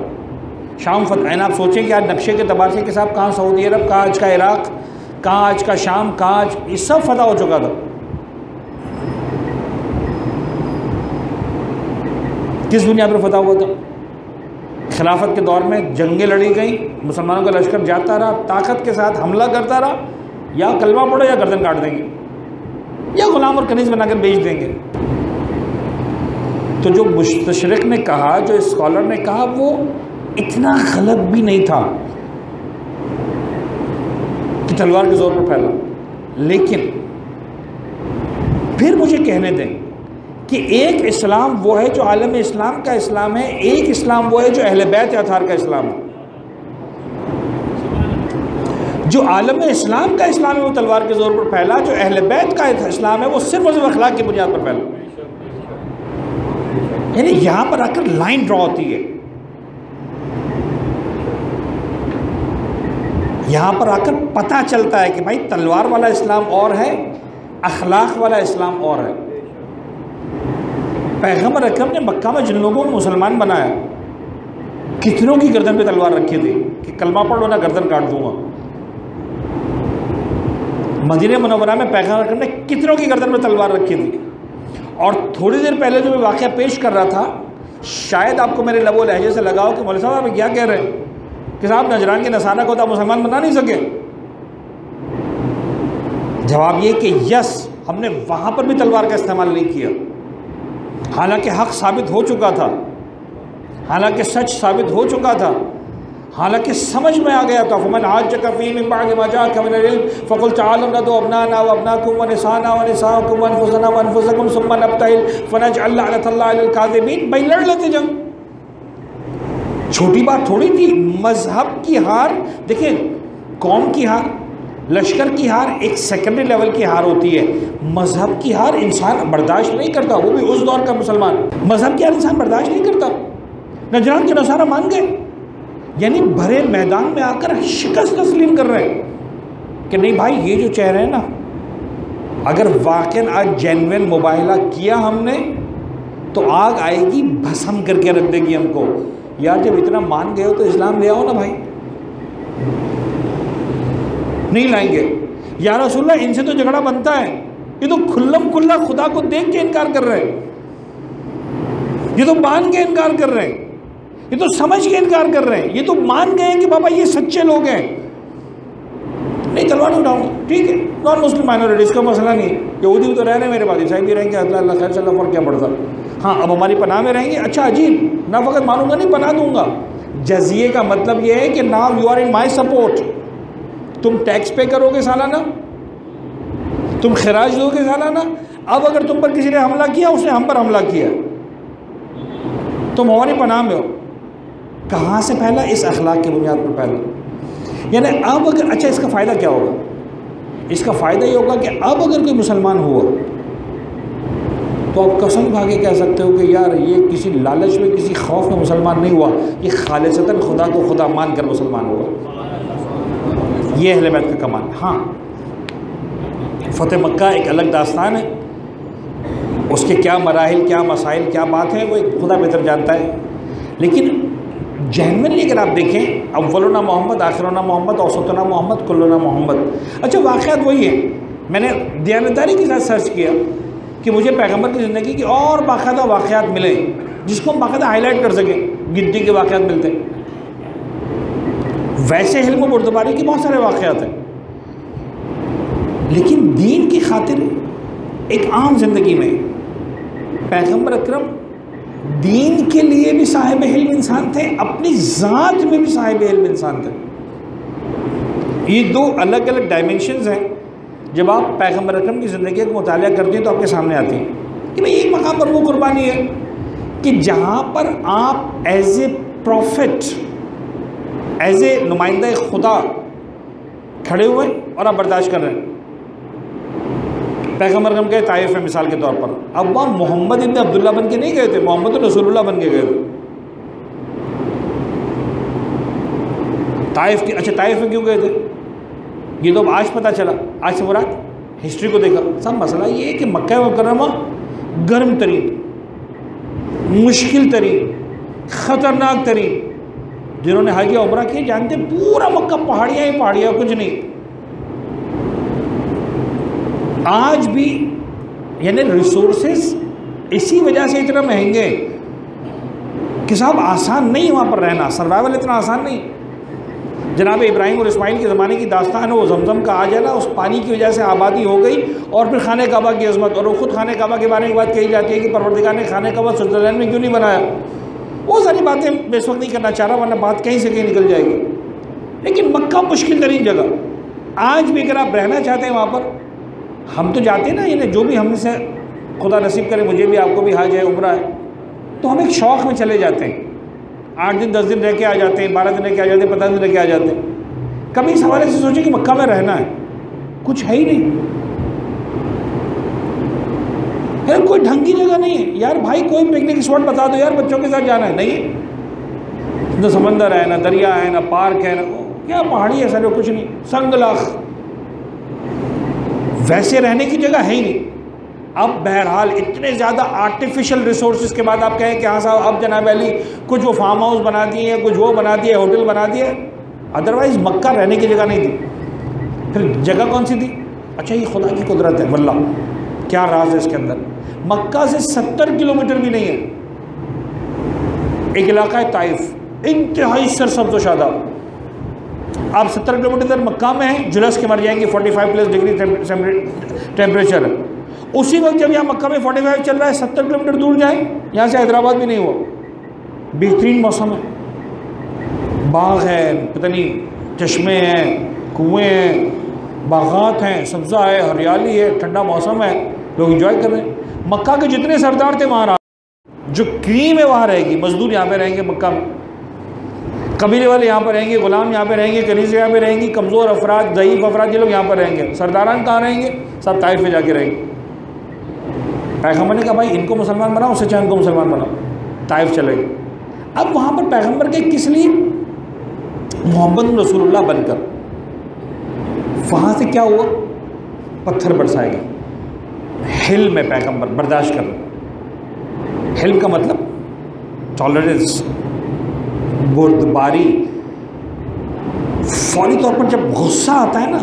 S1: शाम फतह आप सोचें कि आज नक्शे के तबार से कि साहब कहाँ सऊदी अरब, कहाँ आज का इराक़, कहाँ आज का शाम, कहाँ आज ये सब फतह हो चुका था। किस दुनिया पर फतह हुआ था? खिलाफत के दौर में जंगें लड़ी गई, मुसलमानों का लश्कर जाता रहा, ताकत के साथ हमला करता रहा, या कलमा पड़ो या गर्दन काट देंगे, या गुलाम और कनीज बनाकर बेच देंगे। तो जो मुस्तशरक ने कहा, जो स्कॉलर ने कहा, वो इतना गलत भी नहीं था कि तलवार के ज़ोर पर फैला। लेकिन फिर मुझे कहने दें कि एक इस्लाम वो है जो आलम इस्लाम का इस्लाम है, एक इस्लाम वो है जो अहल बैत अथार का इस्लाम है। जो आलम इस्लाम का इस्लाम है, वो तलवार के ज़ोर पर फैला, जो अहल बैत का इस्लाम है, वो सिर्फ़ और सिर्फ़ अखलाक की बुनियाद पर फैला। यानी यहाँ पर आकर लाइन ड्रॉ होती है। यहाँ पर आकर पता चलता है कि भाई तलवार वाला इस्लाम और है, अखलाक वाला इस्लाम और है। पैगंबर अकरम ने मक्का में जिन लोगों को मुसलमान बनाया, कितनों की गर्दन पे तलवार रखी थी कि कलमा पढ़ लो ना, गर्दन काट दूँगा। मदीने मनवरा में पैगंबर अकरम ने कितनों की गर्दन में तलवार रखी थी। और थोड़ी देर पहले जो मैं वाक़ पेश कर रहा था, शायद आपको मेरे लबो लहजे से लगाओ कि मौलवी साहब आप क्या कह रहे हैं? कि साहब नजरान के नसाना को तो मुसलमान बना नहीं सके। जवाब ये कि यस हमने वहाँ पर भी तलवार का इस्तेमाल नहीं किया। हालाँकि हक साबित हो चुका था। हालाँकि सच साबित हो चुका था। हालाँकि समझ में आ गया था। फमन आज कफ़ी मज़ा कमिन फ़कुल चालम न दो अपना ना व अपना कुम व निसाना व निसा फुसना वन फुसकुम सुमन अबतल फ़नज अल्लाहबीन भाई लड़ लेते जंग। छोटी बात थोड़ी थी, मज़हब की हार, देखिए, कौम की हार, लश्कर की हार एक सेकेंडरी लेवल की हार होती है। मज़हब की हार इंसान बर्दाश्त नहीं करता, वो भी उस दौर का मुसलमान। मज़हब की हार इंसान बर्दाश्त नहीं करता। नजरान के नसारा मान गए। यानी भरे मैदान में आकर शिकस्त तस्लीम कर रहे हैं कि नहीं भाई, ये जो चेहरे हैं ना, अगर वाक़ आज जेनविन मुबाहला किया हमने तो आग आएगी, भसम करके रख देगी हमको। यार, जब इतना मान गए हो तो इस्लाम ले आओ ना भाई। नहीं लाएँगे। यार रसुल्ला इनसे तो झगड़ा बनता है। ये तो खुल्लम खुल्ला खुदा को देख के इनकार कर रहे हैं। ये तो मान के इनकार कर रहे हैं। ये तो समझ के इनकार कर रहे हैं। ये तो मान गए हैं कि बाबा, ये सच्चे लोग हैं। नहीं, तलवार उठाऊँगा ठीक है नॉन मुस्लिम माइनॉरिटीज़ का मसला नहीं यहूदी भी तो रह रहे हैं मेरे बाद ईसाई भी रहेंगे, अल्लाह खैर चल्ला फ़र्क क्या पड़ता हाँ अब हमारी पनाह में रहेंगे। अच्छा अजीब, ना फ़कत मानूँगा, नहीं पना दूँगा। जजिए का मतलब ये है कि now you are in my support तुम टैक्स पे करोगे सालाना। तुम खराज दोगे सालाना। अब अगर तुम पर किसी ने हमला किया, उसने हम पर हमला किया। तुम हमारी पनाह में हो। कहाँ से फैला? इस अखलाक की बुनियाद पर फैला। यानी अब अगर अच्छा इसका फ़ायदा क्या होगा? इसका फ़ायदा ये होगा कि अब अगर कोई मुसलमान हुआ तो आप कसम खा के कह सकते हो कि यार ये किसी लालच में, किसी खौफ में मुसलमान नहीं हुआ। ये खालिशता खुदा को खुदा मान कर मुसलमान हुआ। ये अहल बैत का कमाल हाँ। फ़तेह मक्का एक अलग दास्तान है। उसके क्या मराहल, क्या मसाइल, क्या बात है, वो एक खुदा बेहतर जानता है। लेकिन जहनमली अगर आप देखें, अव्वलना मोहम्मद, आखिरना मोहम्मद, औसतना मोहम्मद, कुल्लना मोहम्मद। अच्छा वाक़ात वही है। मैंने दयानदारी के साथ सर्च किया। कि मुझे पैगंबर की ज़िंदगी की और बाकायदा वाक़ात मिले, जिसको हम बाकायदा हाईलाइट कर सकें, गिनती के वाक़ात मिलते हैं। वैसे हिल्म बुरदबारी के बहुत सारे वाक़ात हैं। लेकिन दीन की खातिर एक आम ज़िंदगी में पैगंबर अक्रम दीन के लिए भी साहिब इल्म इंसान थे, अपनी ज़ात में भी साहिब इल्म इंसान थे। ये दो अलग अलग डायमेंशंस हैं। जब आप पैगंबर अकरम की ज़िंदगी का मुताल करते हैं तो आपके सामने आती है कि भाई एक मकाम पर वो कुर्बानी है कि जहाँ पर आप as a prophet as a नुमाइंदा खुदा खड़े हुए और आप बर्दाश्त कर रहे हैं। पैगंबर गम गए ताइफ है मिसाल के तौर पर। अब वहाँ मोहम्मद इब्न अब्दुल्ला बन के नहीं गए थे, मोहम्मद रसूलुल्लाह बन के गए थे। ताइफ के अच्छा ताइफ में क्यों गए थे? ये तो आज पता चला। आज से मुराद हिस्ट्री को देखा। सब मसला ये है कि मक्का मुकरमा गर्म तरीन, मुश्किल तरीन, ख़तरनाक तरीन। जिन्होंने हाजिया उमरा किए जानते पूरा मक्का पहाड़ियाँ ही पहाड़ियाँ, कुछ नहीं। आज भी, यानी रिसोर्सेस इसी वजह से इतना महँगे कि साहब आसान नहीं वहाँ पर रहना। सर्वाइवल इतना आसान नहीं। जनाब इब्राहिम और इस्माइल के ज़माने की दास्तान है, वो जमजम का आ जाना उस पानी की वजह से आबादी हो गई और फिर खाने काबा की अजमत। और वो खुद खाने काबा के बारे में बात कही जाती है कि परवरदिगार ने खाने काबा स्विट्ज़रलैंड में क्यों नहीं बनाया? वो सारी बातें मैं इस वक्त नहीं करना चाह रहा, वरना बात कहीं से कहीं निकल जाएगी। लेकिन मक्का मुश्किल तरीन जगह। आज भी अगर आप रहना चाहते हैं वहाँ पर, हम तो जाते हैं ना इन्हें जो भी हमसे खुदा नसीब करे, मुझे भी, आपको भी हाज है, उम्र है तो हम एक शौक़ में चले जाते हैं। आठ दिन, दस दिन रह के आ जाते हैं, बारह दिन रह के आ जाते हैं पता दिन रह के आ जाते हैं। कभी इस हवाले से सोचे कि मक्का में रहना है? कुछ है ही नहीं। यार कोई ढंग की जगह नहीं है। यार भाई, कोई पिकनिक स्पॉट बता दो यार, बच्चों के साथ जाना है। नहीं ना समंदर है, ना दरिया है, ना पार्क है, ना क्या पहाड़ी है सर कुछ नहीं। संगलाख। वैसे रहने की जगह है ही नहीं। अब बहरहाल इतने ज़्यादा आर्टिफिशियल रिसोर्स के बाद आप कहें कि हाँ साहब, अब जनाब अली, कुछ वो फार्म हाउस बना दिए, कुछ वो बना दिए होटल बना दिए अदरवाइज़ मक्का रहने की जगह नहीं थी। फिर जगह कौन सी थी? अच्छा ये खुदा की कुदरत है वल्ला क्या राज है इसके अंदर? मक्का से सत्तर किलोमीटर भी नहीं है। एक इलाका है ताइफ, इंतहाई सर सरसब्ज शादा आप सत्तर किलोमीटर मक्का में हैं, जुलस के मर जाएँगे 45 प्लस डिग्री टेम्परेचर उसी वक्त जब यहाँ मक्का में 45 चल रहा है, सत्तर किलोमीटर दूर जाए, यहाँ से हैदराबाद भी नहीं हुआ। बेहतरीन मौसम है। बाग है, पता नहीं, चश्मे हैं, कुएँ हैं, बागात हैं, सब्ज़ा है, हरियाली है, ठंडा मौसम है, लोग इंजॉय कर रहे हैं। मक्का के जितने सरदार थे वहाँ जो क्रीम है वहाँ रहेगी, मजदूर यहाँ पे रहेंगे मक्का में। कबीले वाले यहाँ पर रहेंगे, गुलाम यहाँ पे रहेंगे, कनीज़ यहाँ पे रहेंगी, कमज़ोर अफराद, ज़यीफ़ अफराद ये लोग यहाँ पर रहेंगे। सरदारान कहाँ रहेंगे? सब ताइफ में जाके रहेंगे। पैगंबर ने कहा, भाई, इनको मुसलमान बनाओ उससे चाहे इनको मुसलमान बनाओ। ताइफ चले अब वहाँ पर पैगंबर के किस लिए? मोहम्मद रसूलुल्लाह बनकर। वहाँ से क्या हुआ? पत्थर बरसाएगा हिल में पैगंबर बर्दाश्त कर हिल का मतलब टॉलरेंस बुर्दबारी फौरी तौर पर जब गुस्सा आता है ना,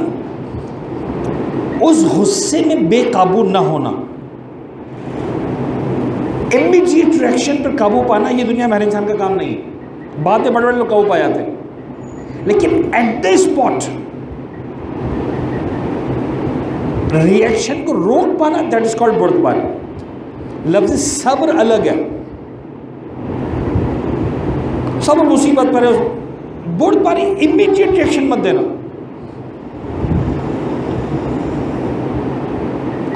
S1: उस गुस्से में बेकाबू ना होना। इमीडिएट रिएक्शन पर काबू पाना ये दुनिया में इंसान का काम नहीं है। में बड़े बड़े लोग काबू पा जाते हैं। लेकिन एट द स्पॉट रिएक्शन को रोक पाना दैट इज़ कॉल्ड बुर्दबारी लफ्ज सब्र अलग है। सब्र मुसीबत पर है। बुर्दबारी इमीडिएट रिएक्शन मत देना।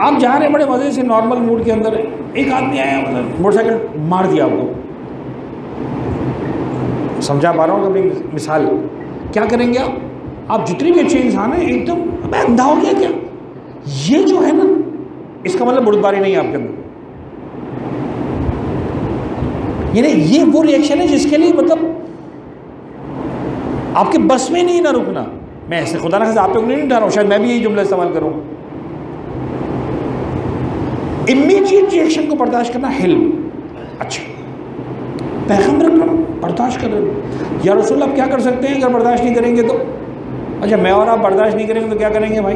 S1: आप जा रहे हैं बड़े मज़े से नॉर्मल मूड के अंदर एक आदमी आया मतलब मोटरसाइकिल मार दिया आपको समझा पा रहा हूँ कभी मिसाल। क्या करेंगे आप? आप जितने भी अच्छे इंसान हैं, एकदम अब अंधा हो गया क्या? ये जो है ना, इसका मतलब बुड़बारी नहीं है आपके अंदर। यानी ये वो रिएक्शन है जिसके लिए मतलब आपके बस में नहीं ना रुकना। मैं ऐसे खुदा ना आप पे नहीं उठा रहा हूँ शायद मैं भी यही जुमला इस्तेमाल करूँगा इमीडिएट रिएक्शन को बर्दाश्त करना हिल्म अच्छा। पैगंबर बर्दाश्त कर रहे या रसोल आप क्या कर सकते हैं? अगर बर्दाश्त नहीं करेंगे तो? अच्छा मैं और आप बर्दाश्त नहीं करेंगे तो क्या करेंगे भाई?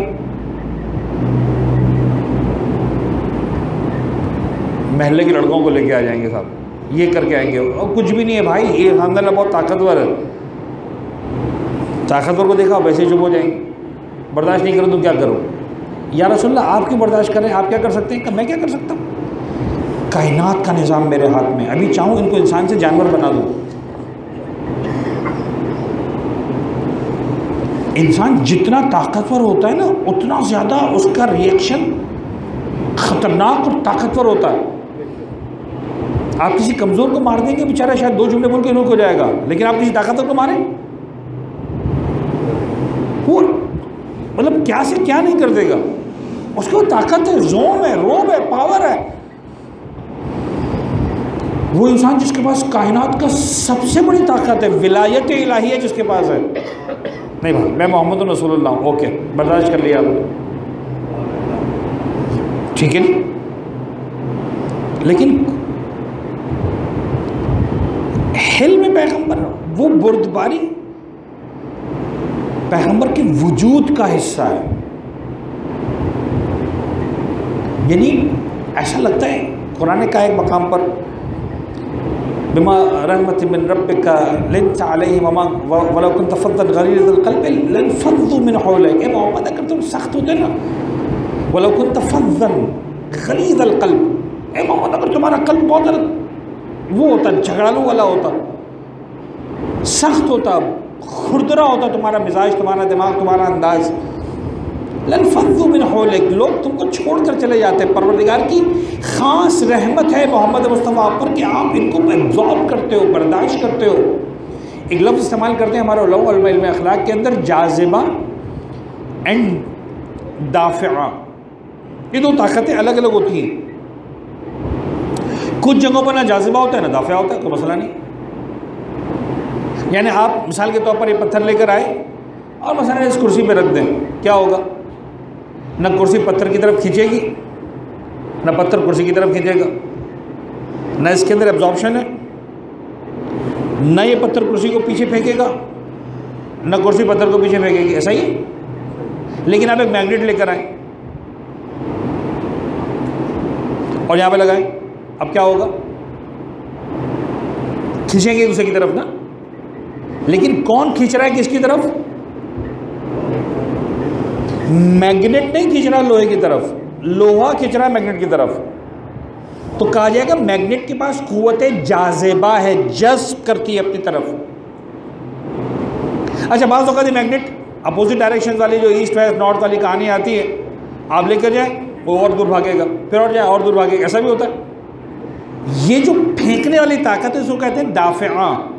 S1: महल्ले के लड़कों को लेके आ जाएँगे साहब। ये करके आएँगे। और कुछ भी नहीं है भाई। ये खानदान बहुत ताकतवर है। ताकतवर को देखा, वैसे चुप हो जाएँगे। बर्दाश्त नहीं करो तो क्या करो? या रसुल्ला आप क्यों बर्दाश्त करें, आप क्या कर सकते हैं? मैं क्या कर सकता हूँ? कायनात का निज़ाम मेरे हाथ में अभी चाहूँ इनको इंसान से जानवर बना दूँ। इंसान जितना ताकतवर होता है ना, उतना ज़्यादा उसका रिएक्शन ख़तरनाक और ताकतवर होता है। आप किसी कमज़ोर को मार देंगे, बेचारा शायद दो जुमले बोल के रुक हो जाएगा, लेकिन आप किसी ताकतवर को मारें वो मतलब क्या से क्या नहीं कर देगा? उसके ताकत है, जोम है, रोब है पावर है। वो इंसान जिसके पास कायनात का सबसे बड़ी ताकत है, विलायत इलाही है जिसके पास है। नहीं भाई, मैं मोहम्मद रसूल हूँ, ओके, बर्दाश्त कर लिया। ठीक है? लेकिन हिल में पैगंबर, वो बुर्दबारी पैगंबर के वजूद का हिस्सा है। यानी ऐसा लगता है कुरान का एक मकाम पर, बिमा रहमत मिन रब्बिका लिंत अलैहिम वमा वलौ कुंत फद्दन गलीज़ल क़ल्बि लनफद्दू मिन ए मोहम्मद अगर तुम सख्त होते ना, वलौ कुंत फद्दन गलीज़ल क़ल्ब। ए मोहम्मद अगर तुम्हारा कल्ब बहुत, वो होता, झगड़ालू वाला होता, सख्त होता खुरदरा होता तुम्हारा मिजाज, तुम्हारा दिमाग, तुम्हारा अंदाज़। लनफुमिन होलिक लोग तुमको छोड़ कर चले जाते हैं। परवरदिगार की ख़ास रहमत है मोहम्मद मुस्तफ़ा पर कि आप इनको एब्जॉर्ब करते हो, बर्दाश्त करते हो। एक लफ्ज़ इस्तेमाल करते हैं हमारे अखलाक के अंदर, जाजिबा एंड दाफ़ा ये दो ताकतें अलग अलग होती हैं। कुछ जगहों पर ना जाजिबा होता है, ना दाफ़ा होता है, कोई मसला नहीं। यानी आप मिसाल के तौर पर ये पत्थर लेकर आए और मसला इस कुर्सी पे रख दें, क्या होगा? न कुर्सी पत्थर की तरफ़ खींचेगी, न पत्थर कुर्सी की तरफ़ खींचेगा। न इसके अंदर एब्जॉर्बशन है, न ये पत्थर कुर्सी को पीछे फेंकेगा, न कुर्सी पत्थर को पीछे फेंकेगी। ऐसा ही लेकिन आप एक मैग्नेट लेकर आए और यहाँ पे लगाए, अब क्या होगा? खींचेंगे दूसरे की तरफ़ ना? लेकिन कौन खींच रहा है किसकी तरफ़? मैग्नेट नहीं खींच रहा लोहे की तरफ़। लोहा खींच रहा है मैग्नेट की तरफ़। तो कहा जाएगा मैग्नेट के पास कुत जाजेबा है, जज्ब करती है अपनी तरफ़। अच्छा बात होगा मैग्नेट। अपोजिट डायरेक्शन वाली जो ईस्ट वेस्ट नॉर्थ वाली कहानी आती है, आप लेकर जाए, वो और दूर भागेगा। फिर और जाए, और दूर भागेगा। ऐसा भी होता है। ये जो फेंकने वाली ताकत है उसको कहते हैं दाफिया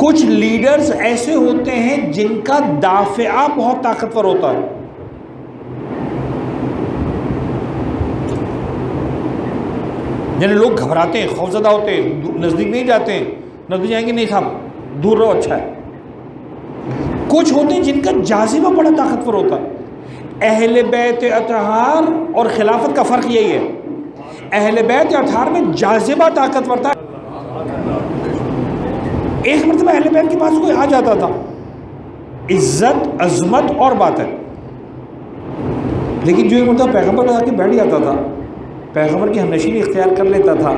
S1: कुछ लीडर्स ऐसे होते हैं जिनका दाफिया बहुत ताकतवर होता है। जिन्हें लोग घबराते हैं, खौफजदा होते हैं नज़दीक नहीं जाते हैं, नज़दीक जाएँगे नहीं साहब दूर रहो अच्छा है। कुछ होते हैं जिनका जाजिबा बड़ा ताकतवर होता है। अहल बैत अतहार और खिलाफत का फ़र्क यही है। अहल बैत अतहार में जाजिबा ताकतवर था। एक मरतबा अहल बैत के पास कोई आ जाता था। इज़्ज़त, अजमत और बात। है लेकिन जो एक मतलब पैगंबर के बैठ जाता था पैगंबर की हमनशीनी इख्तियार कर लेता था,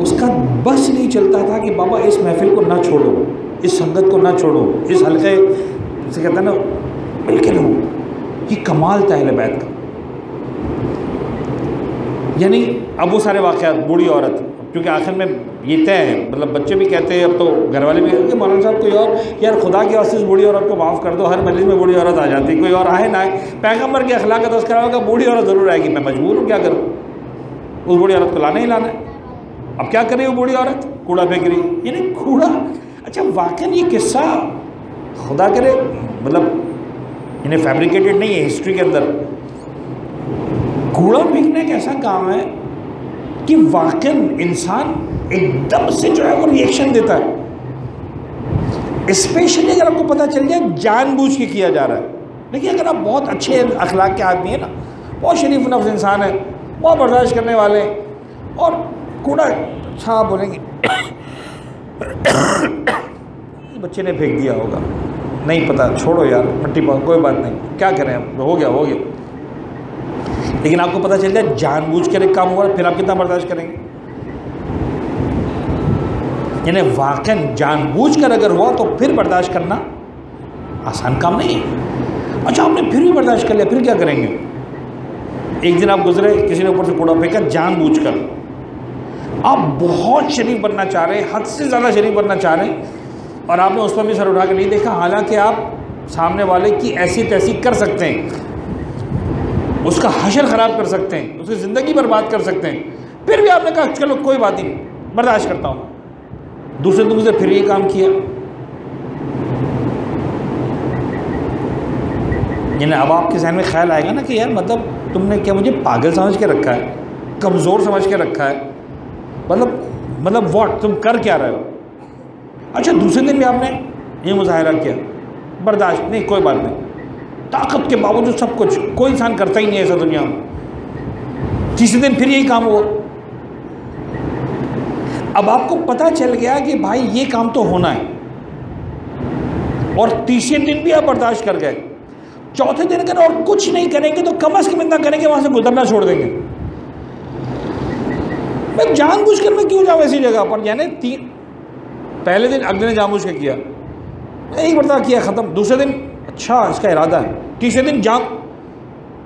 S1: उसका बस नहीं चलता था कि बाबा, इस महफिल को ना छोड़ो, इस संगत को ना छोड़ो, इस हल्के से कहता ना, बिल्कुल हो ये कमाल था अहल बैत का। यानी अब वो सारे वाक़ बूढ़ी औरत क्योंकि आखिर में ये तय है। मतलब बच्चे भी कहते हैं, अब तो घर वाले भी कहते मौलाना साहब, कोई और, यार खुदा की वास्ते बूढ़ी औरत को माफ़ कर दो, हर मजलिस में बूढ़ी औरत आ जाती है, कोई और आए ना आए। पैगंबर की अखलाक का तस्करा होगा, बूढ़ी औरत ज़रूर आएगी, मैं मजबूर हूँ, क्या करूँ? उस बूढ़ी औरत को लाना ही लाना है। अब क्या करे वो बूढ़ी औरत? कूड़ा फेंक रही यानी कूड़ा? अच्छा वाकई ये किस्सा खुदा करे मतलब इन्हें फैब्रिकेटेड नहीं है हिस्ट्री के अंदर। कूड़ा फेंकने एक ऐसा काम है कि वाकई इंसान एकदम से जो है वो रिएक्शन देता है। स्पेशली अगर आपको पता चल जाए, जानबूझ के किया जा रहा है। देखिए, अगर आप बहुत अच्छे अखलाक के आदमी हैं ना, बहुत शरीफ नफ्स इंसान है, बहुत बर्दाश्त करने वाले हैं, और कूड़ा छा बोलेंगे। बच्चे ने फेंक दिया होगा। नहीं पता, छोड़ो यार, मट्टी पर कोई बात नहीं। क्या करें अब? हो गया हो गया। लेकिन आपको पता चल जाए जानबूझ कर एक काम हुआ, फिर आप कितना बर्दाश्त करेंगे? यानी वाकई जानबूझ कर अगर हुआ तो फिर बर्दाश्त करना आसान काम नहीं है। अच्छा आपने फिर भी बर्दाश्त कर लिया, फिर क्या करेंगे? एक दिन आप गुजरे, किसी ने ऊपर से कूड़ा फेंका जानबूझ कर आप बहुत शरीफ बनना चाह रहे हैं, हद से ज़्यादा शरीफ बनना चाह रहे हैं, और आपने उस पर भी सर उठा कर नहीं देखा। हालाँकि आप सामने वाले की ऐसी तैसी कर सकते हैं। उसका हशर ख़राब कर सकते हैं, उसकी ज़िंदगी बर्बाद कर सकते हैं। फिर भी आपने कहा, चलो, कोई बात नहीं, बर्दाश्त करता हूँ। दूसरे दिन से फिर ये काम किया। यानी अब आपके जहन में ख्याल आएगा ना कि यार मतलब तुमने क्या मुझे पागल समझ के रखा है, कमज़ोर समझ के रखा है? मतलब मतलब वॉट तुम कर क्या रहे हो? अच्छा दूसरे दिन भी आपने ये मुजाहरा किया। बर्दाश्त, नहीं, कोई बात नहीं। ताकत के बावजूद सब कुछ। कोई इंसान करता ही नहीं ऐसा दुनिया में। तीसरे दिन फिर यही काम हुआ। अब आपको पता चल गया कि भाई ये काम तो होना है। और तीसरे दिन भी आप बर्दाश्त कर गए। चौथे दिन अगर और कुछ नहीं करेंगे तो कम अज़ कम इतना करेंगे, वहाँ से गुजरना छोड़ देंगे। मैं जानबूझ कर मैं क्यों जाऊँ ऐसी जगह पर? यानी तीन पहले दिन, अगले ने जानबूझ के किया। एक बर्ता किया, ख़त्म। दूसरे दिन अच्छा इसका इरादा है। तीसरे दिन जान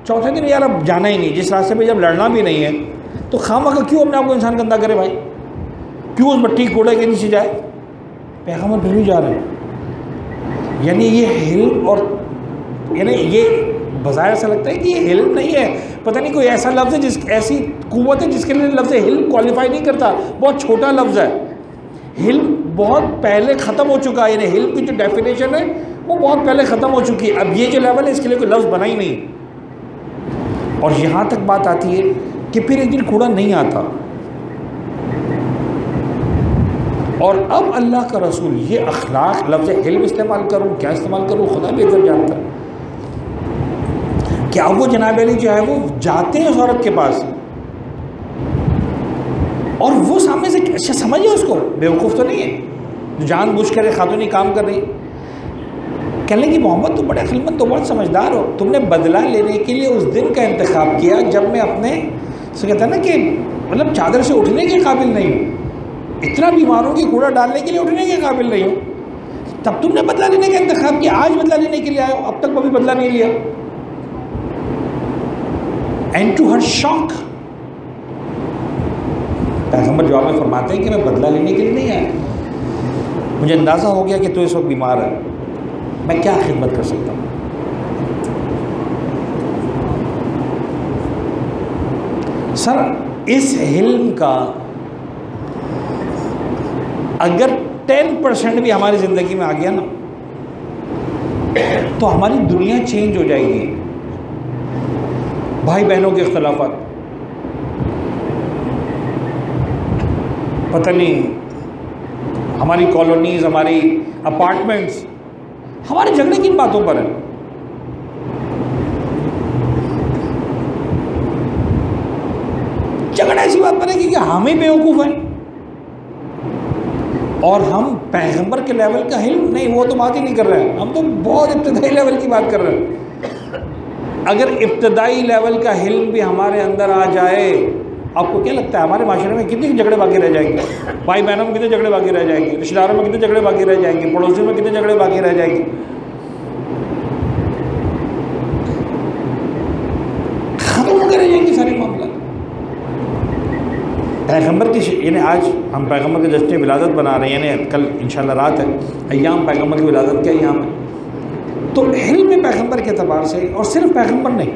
S1: चौथे दिन यार अब जाना ही नहीं। जिस रास्ते पे जब लड़ना भी नहीं है तो खामा का क्यों अपने आप को इंसान गंदा करे भाई? क्यों उस मट्टी कूड़े के नीचे जाए? पैगंबर फिर भी जा रहे हैं। यानी ये हिल और यानी ये बाज़ार ऐसा लगता है कि ये हिल नहीं है। पता नहीं कोई ऐसा लफ्ज़ है जिस, ऐसी कुत है जिसके लिए लफ्ज़ हिल क्वालिफाई नहीं करता। बहुत छोटा लफ्ज़ है। हिल बहुत पहले ख़त्म हो चुका है। यानी हिल की जो डेफिनेशन है वो बहुत पहले ख़त्म हो चुकी है। अब ये जो लेवल है, इसके लिए कोई लफ्ज़ बना ही नहीं। और यहाँ तक बात आती है कि फिर एक दिन कूड़ा नहीं आता। और अब अल्लाह का रसूल, ये अखलाक लफ्ज़ हिल्म इस्तेमाल करूँ, क्या इस्तेमाल करूँ, खुदा इधर जानता है। क्या वो जनाब अली जो है, वो जाते हैं उस औरत के पास? और वो सामने से अच्छा समझिए उसको, बेवकूफ़ तो नहीं है। जान बुझ कर खातूनी काम कर रही कहने की मोहम्मद, तुम बड़े अखलमंद तो बहुत समझदार हो। तुमने बदला लेने के लिए उस दिन का इंतखब किया जब मैं अपने, से कहता ना कि मतलब चादर से उठने के काबिल नहीं हूँ। इतना बीमार हूँ कि कूड़ा डालने के लिए उठने के काबिल नहीं हूँ। तब तुमने बदला लेने का इंतखब किया, आज बदला लेने के लिए आए अब तक कभी बदला नहीं लिया। एंड टू हर शॉक पैगंबर जवाब में फरमाते हैं कि मैं बदला लेने के लिए नहीं आया। मुझे अंदाज़ा हो गया कि तू तो इस वक्त बीमार है। मैं क्या खिदमत कर सकता हूँ? सर, इस हिल्म का अगर टेन परसेंट भी हमारी ज़िंदगी में आ गया ना तो हमारी दुनिया चेंज हो जाएगी। भाई बहनों के अख्तलाफात पता नहीं, हमारी कॉलोनीज, हमारी अपार्टमेंट्स हमारे झगड़े किन बातों पर है? झगड़ा ऐसी बात पर है कि हम ही बेवकूफ़ हैं? और हम पैगंबर के लेवल का हिल? नहीं, वो तो बात ही नहीं कर रहे हैं। हम तो बहुत इब्तदाई लेवल की बात कर रहे हैं। अगर इब्तदाई लेवल का हिल भी हमारे अंदर आ जाए आपको क्या लगता है, हमारे माशरे में कितने झगड़े बाकी रह जाएँगे? भाई बहनों में कितने झगड़े बाकी रह जाएँगे? रिश्तेदारों में कितने झगड़े बाकी रह जाएँगे? पड़ोसियों में कितने झगड़े बाकी रह जाएँगे? खत्म होकर रह जाएँगे सारे मामला। पैगंबर की यानी आज हम पैगंबर के जश्न विलादत बना रहे हैं, यानी कल इंशाल्लाह रात है अयाम पैगंबर की विलादत के अयाम है तो हिल में पैगंबर के अतबार से, और सिर्फ़ पैगंबर नहीं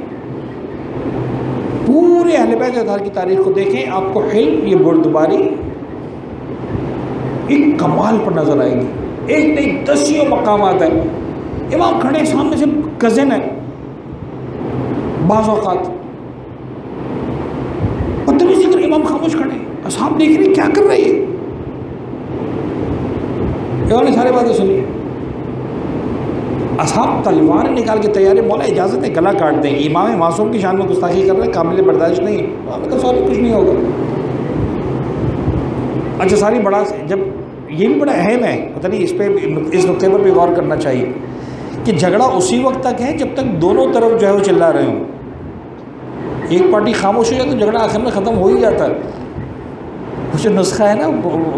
S1: पूरे अहल बैत अधार की तारीख को देखें, आपको हिल ये बुरदबारी एक कमाल पर नज़र आएगी। एक नहीं, दसियों मकाम है। इमाम खड़े सामने से कज़न है। बाज़ात बदतमीजी कर इमाम खामोश खड़े साहब देख रहे क्या कर रहे हैं? इन्होंने सारी बातें सुनी असहाब तलवार निकाल के तैयारी मौला इजाज़त है, गला काट दें इमाम मासूम की शान में गुस्ताखी कर रहे हैं, काबिल बर्दाश्त नहीं। तो सॉरी कुछ नहीं होगा। अच्छा सारी बड़ा जब ये भी बड़ा अहम है, पता नहीं, इस पर इस नुकते पर भी गौर करना चाहिए कि झगड़ा उसी वक्त तक है, जब तक दोनों तरफ़ जो है वो चिल्ला रहे हों। एक पार्टी खामोश हो जाए तो झगड़ा आखिर में ख़त्म हो ही जाता है। कुछ नुस्खा है ना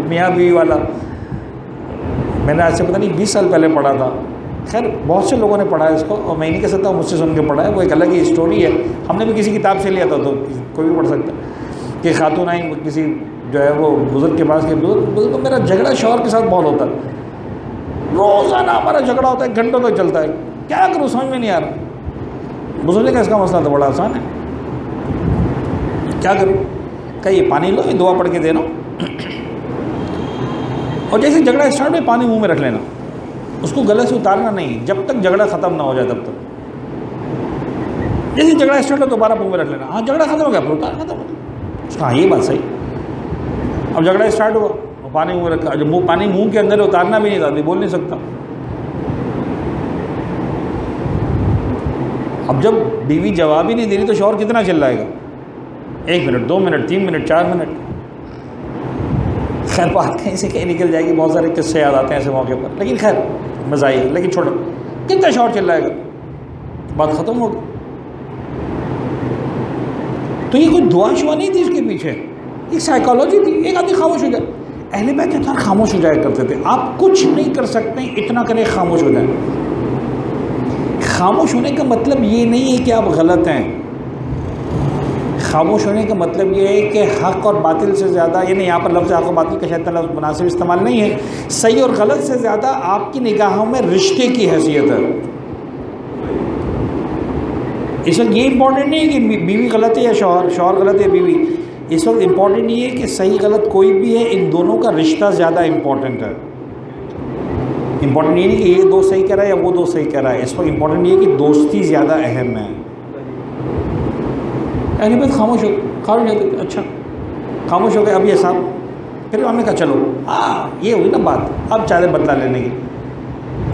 S1: मियाँ बीवी वाला, मैंने आज से पता नहीं, बीस साल पहले पढ़ा था। खैर, बहुत से लोगों ने पढ़ा है इसको, और मैं नहीं कह सकता मुझसे सुन के पढ़ा है, वो एक अलग ही स्टोरी है। हमने भी किसी किताब से लिया था तो कोई भी पढ़ सकता कि खातून आई, किसी जो है वो बुज़ुर्ग के पास के बुज़ुर्ग तो मेरा झगड़ा शौहर के साथ बहुत होता है। रोज़ाना हमारा झगड़ा होता है, घंटों तक चलता है। क्या करूँ, समझ में नहीं आ रहा। बुज़ुर्ग का इसका मसला तो बड़ा आसान है। क्या करूँ? ये पानी लो, ये दुआ पढ़ के दे रहा और जैसे झगड़ा स्टार्ट में पानी मुँह में रख लेना। उसको गले से उतारना नहीं जब तक झगड़ा ख़त्म ना हो जाए तब तक। जैसे झगड़ा स्टार्ट हो, दोबारा मुँह में रख लेना। हाँ झगड़ा खत्म हो गया फिर उतार खत्म हो गया। उसका हाँ ये बात सही। अब झगड़ा स्टार्ट हुआ और पानी मुँह रखा। जब मुँह पानी मुँह के अंदर उतारना भी नहीं था बोल नहीं सकता। अब जब बीवी जवाब ही नहीं दे रही तो शोर कितना चिल्लाएगा? एक मिनट, दो मिनट, तीन मिनट, चार मिनट। खैर, बात कहीं से कहीं निकल जाएगी, बहुत सारे किस्से याद आते हैं ऐसे मौके पर। लेकिन खैर मज़ा आई लेकिन छोड़ो, कितना शॉर्ट चिल्लाएगा बात ख़त्म होगी तो ये कोई दुआ शुआ नहीं थी इसके पीछे? एक साइकोलॉजी थी। एक आदमी खामोश हो जाए अहले बैत इतना खामोश हो जाया करते थे। आप कुछ नहीं कर सकते, इतना करें खामोश हो जाए। खामोश होने का मतलब ये नहीं है कि आप गलत हैं। खामोश होने का मतलब ये है कि हक और बातिल से ज़्यादा यानी यहाँ पर लफ्ज़ हक और बातिल का शायद लफ्ज़ मुनासिब इस्तेमाल नहीं है। सही और गलत से ज़्यादा आपकी निगाहों में रिश्ते की हैसियत है। इस वक्त ये इंपॉर्टेंट नहीं है कि बीवी गलत है या शोहर, शौहर गलत है बीवी। इस वक्त इंपॉर्टेंट ये है कि सही गलत कोई भी है, इन दोनों का रिश्ता ज़्यादा इंपॉर्टेंट है। इंपॉर्टेंट ये नहीं कि ये दोस्त सही कह रहा है या वो दोस्त सही कह रहा है। इस वक्त इंपॉर्टेंट ये कि दोस्ती ज़्यादा अहम है। अहली बात खामोश हो खामोश हो अच्छा। खामोश हो गए, अब ये साहब फिर हमने कहा, चलो हाँ ये हुई ना बात, अब चाह रहे बदला लेने की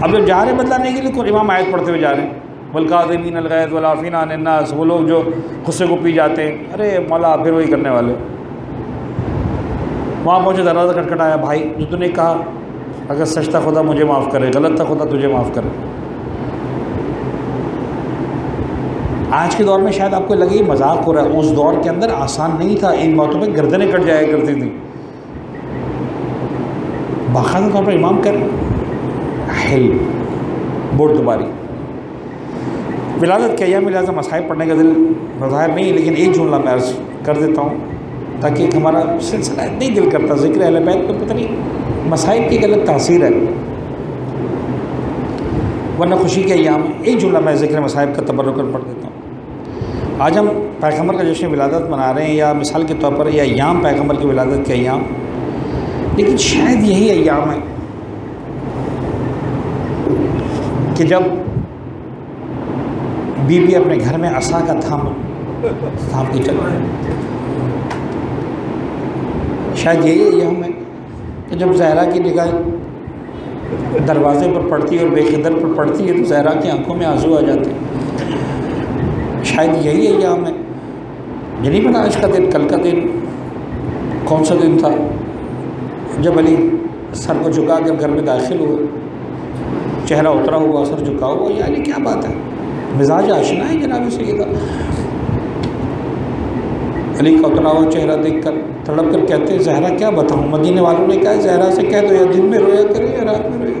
S1: अब जब जा रहे बदला लेने के लिए कोई इमाम आयत पढ़ते हुए जा रहे हैं। वलकादमीन अलगैद वलाफिन अन्नास वो लोग जो गुस्से को पी जाते हैं। अरे, मौला, फिर वही करने वाले वहाँ पहुँचे, दरवाज़ा खटखटाया, भाई, जो तूने कहा, अगर सच था खुदा मुझे माफ़ करे, गलत था खुदा तुझे माफ़ करे। आज के दौर में शायद आपको लगे ये मज़ाक हो रहा है। उस दौर के अंदर आसान नहीं था। इन बातों पे गर्दनें कट जाया करती थी। बाकायदा तौर पर इमाम कर हिल बुरदबारी विलादत के अयाम लिहाजा मसाइब पढ़ने का दिल बाहर नहीं लेकिन एक जुमला मैं अर्ज़ कर देता हूँ, ताकि एक हमारा सिलसिला नहीं दिल करता, ज़िक्र अहल बैत पर पता नहीं मसाइब की गलत तासीर है। वरना खुशी के अयाम, एक जुमला मैं ज़िक्र मसाइब का तबरुकर पढ़ देता हूँ। आज हम पैगंबर का जश्न विलादत मना रहे हैं या मिसाल के तौर पर या याम पैगंबर की विलादत के अयाम लेकिन शायद यही अयाम है कि जब बीबी अपने घर में असा का थाम थाम के चल शायद यही अयाम है कि जब जहरा की निगाह दरवाजे पर पड़ती है और बेखदर पर पड़ती है तो जहरा की आँखों में आँसू आ जाते हैं। शायद यही अयाम है ये नहीं पता आज का दिन, कल का दिन कौन सा दिन था। जब अली सर को झुका कर घर में दाखिल हुआ चेहरा उतरा हुआ, सर झुका हुआ यानी क्या बात है? मिजाज आशना है जनाब सैदा अली का उतरा हुआ चेहरा देख कर तड़प कर कहते हैं, जहरा, क्या बताऊँ? मदीने वालों ने कहा जहरा से कह दो, या दिन में रोया करे या रात में रोया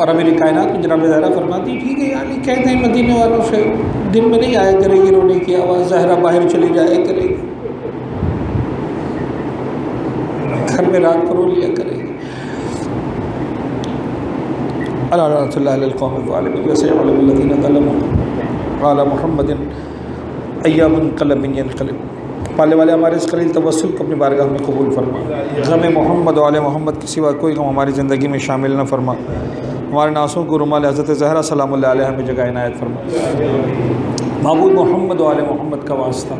S1: और अमीर कायनात में जनाब जहरा फरमाती, ठीक है यानी कहते हैं, मदीने वालों से दिन में नहीं आया करेगी रोने की आवाज़, जहरा बाहर चली जाया करेगी। घर में रात को रो लिया करेगी। महमद पाले वाले, हमारे इस कलील तवसल को अपनी बारगाह में कबूल फरमा। गम मोहम्मद वाल मोहम्मद के सिवा कोई गम हमारी ज़िंदगी में शामिल न फरमा। हमारे नासों को रुमाल हज़रत ज़हरा सलाम हमें जगह इनायत फरमा। महबूब मोहम्मद वाल मोहम्मद का वास्ता।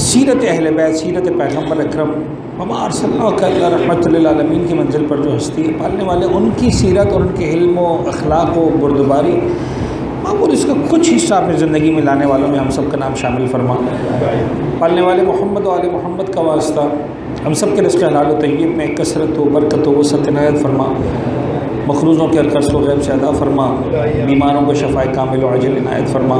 S1: सीरत अहल बैत, सीरत पैगंबर अक्रम, हमार रहमतमीन की मंजिल पर जो हस्ती है पालने वाले, उनकी सीरत और उनके इल्म अखलाक व बुरदबारी मामूल इसका कुछ हिस्सा अपनी ज़िंदगी में लाने वालों में हम सब का नाम शामिल फरमा। पालने वाले मोहम्मद वाले मोहम्मद का वास्ता, हम सब के रिश्ते हलाल तयब में कसरत व बरकत व सत्यनायत फरमा। मखरूज़ों के अरकस व गैब से अदा फरमा, बीमारों को शफ़ा कामिल अजल इनायत फरमा।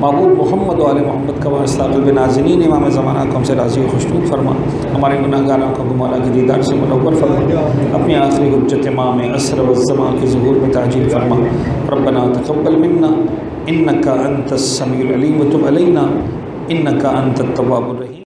S1: महबूब मोहम्मद वाले मोहम्मद का वास्ता कल्ब नाजनीन इमाम ज़माना को हमसे राज़ी खुशनूद फरमा। हमारे गुनाहगार को गुमाला की दीदार से मनवर फरमा। अपने आखिरी हजत माम असर वज़मा के जहूर में ताजील फरमा। रबना तकबल मन्ना इन का अंत समीम तुब अलैना इन का अंत तवाबुररहीम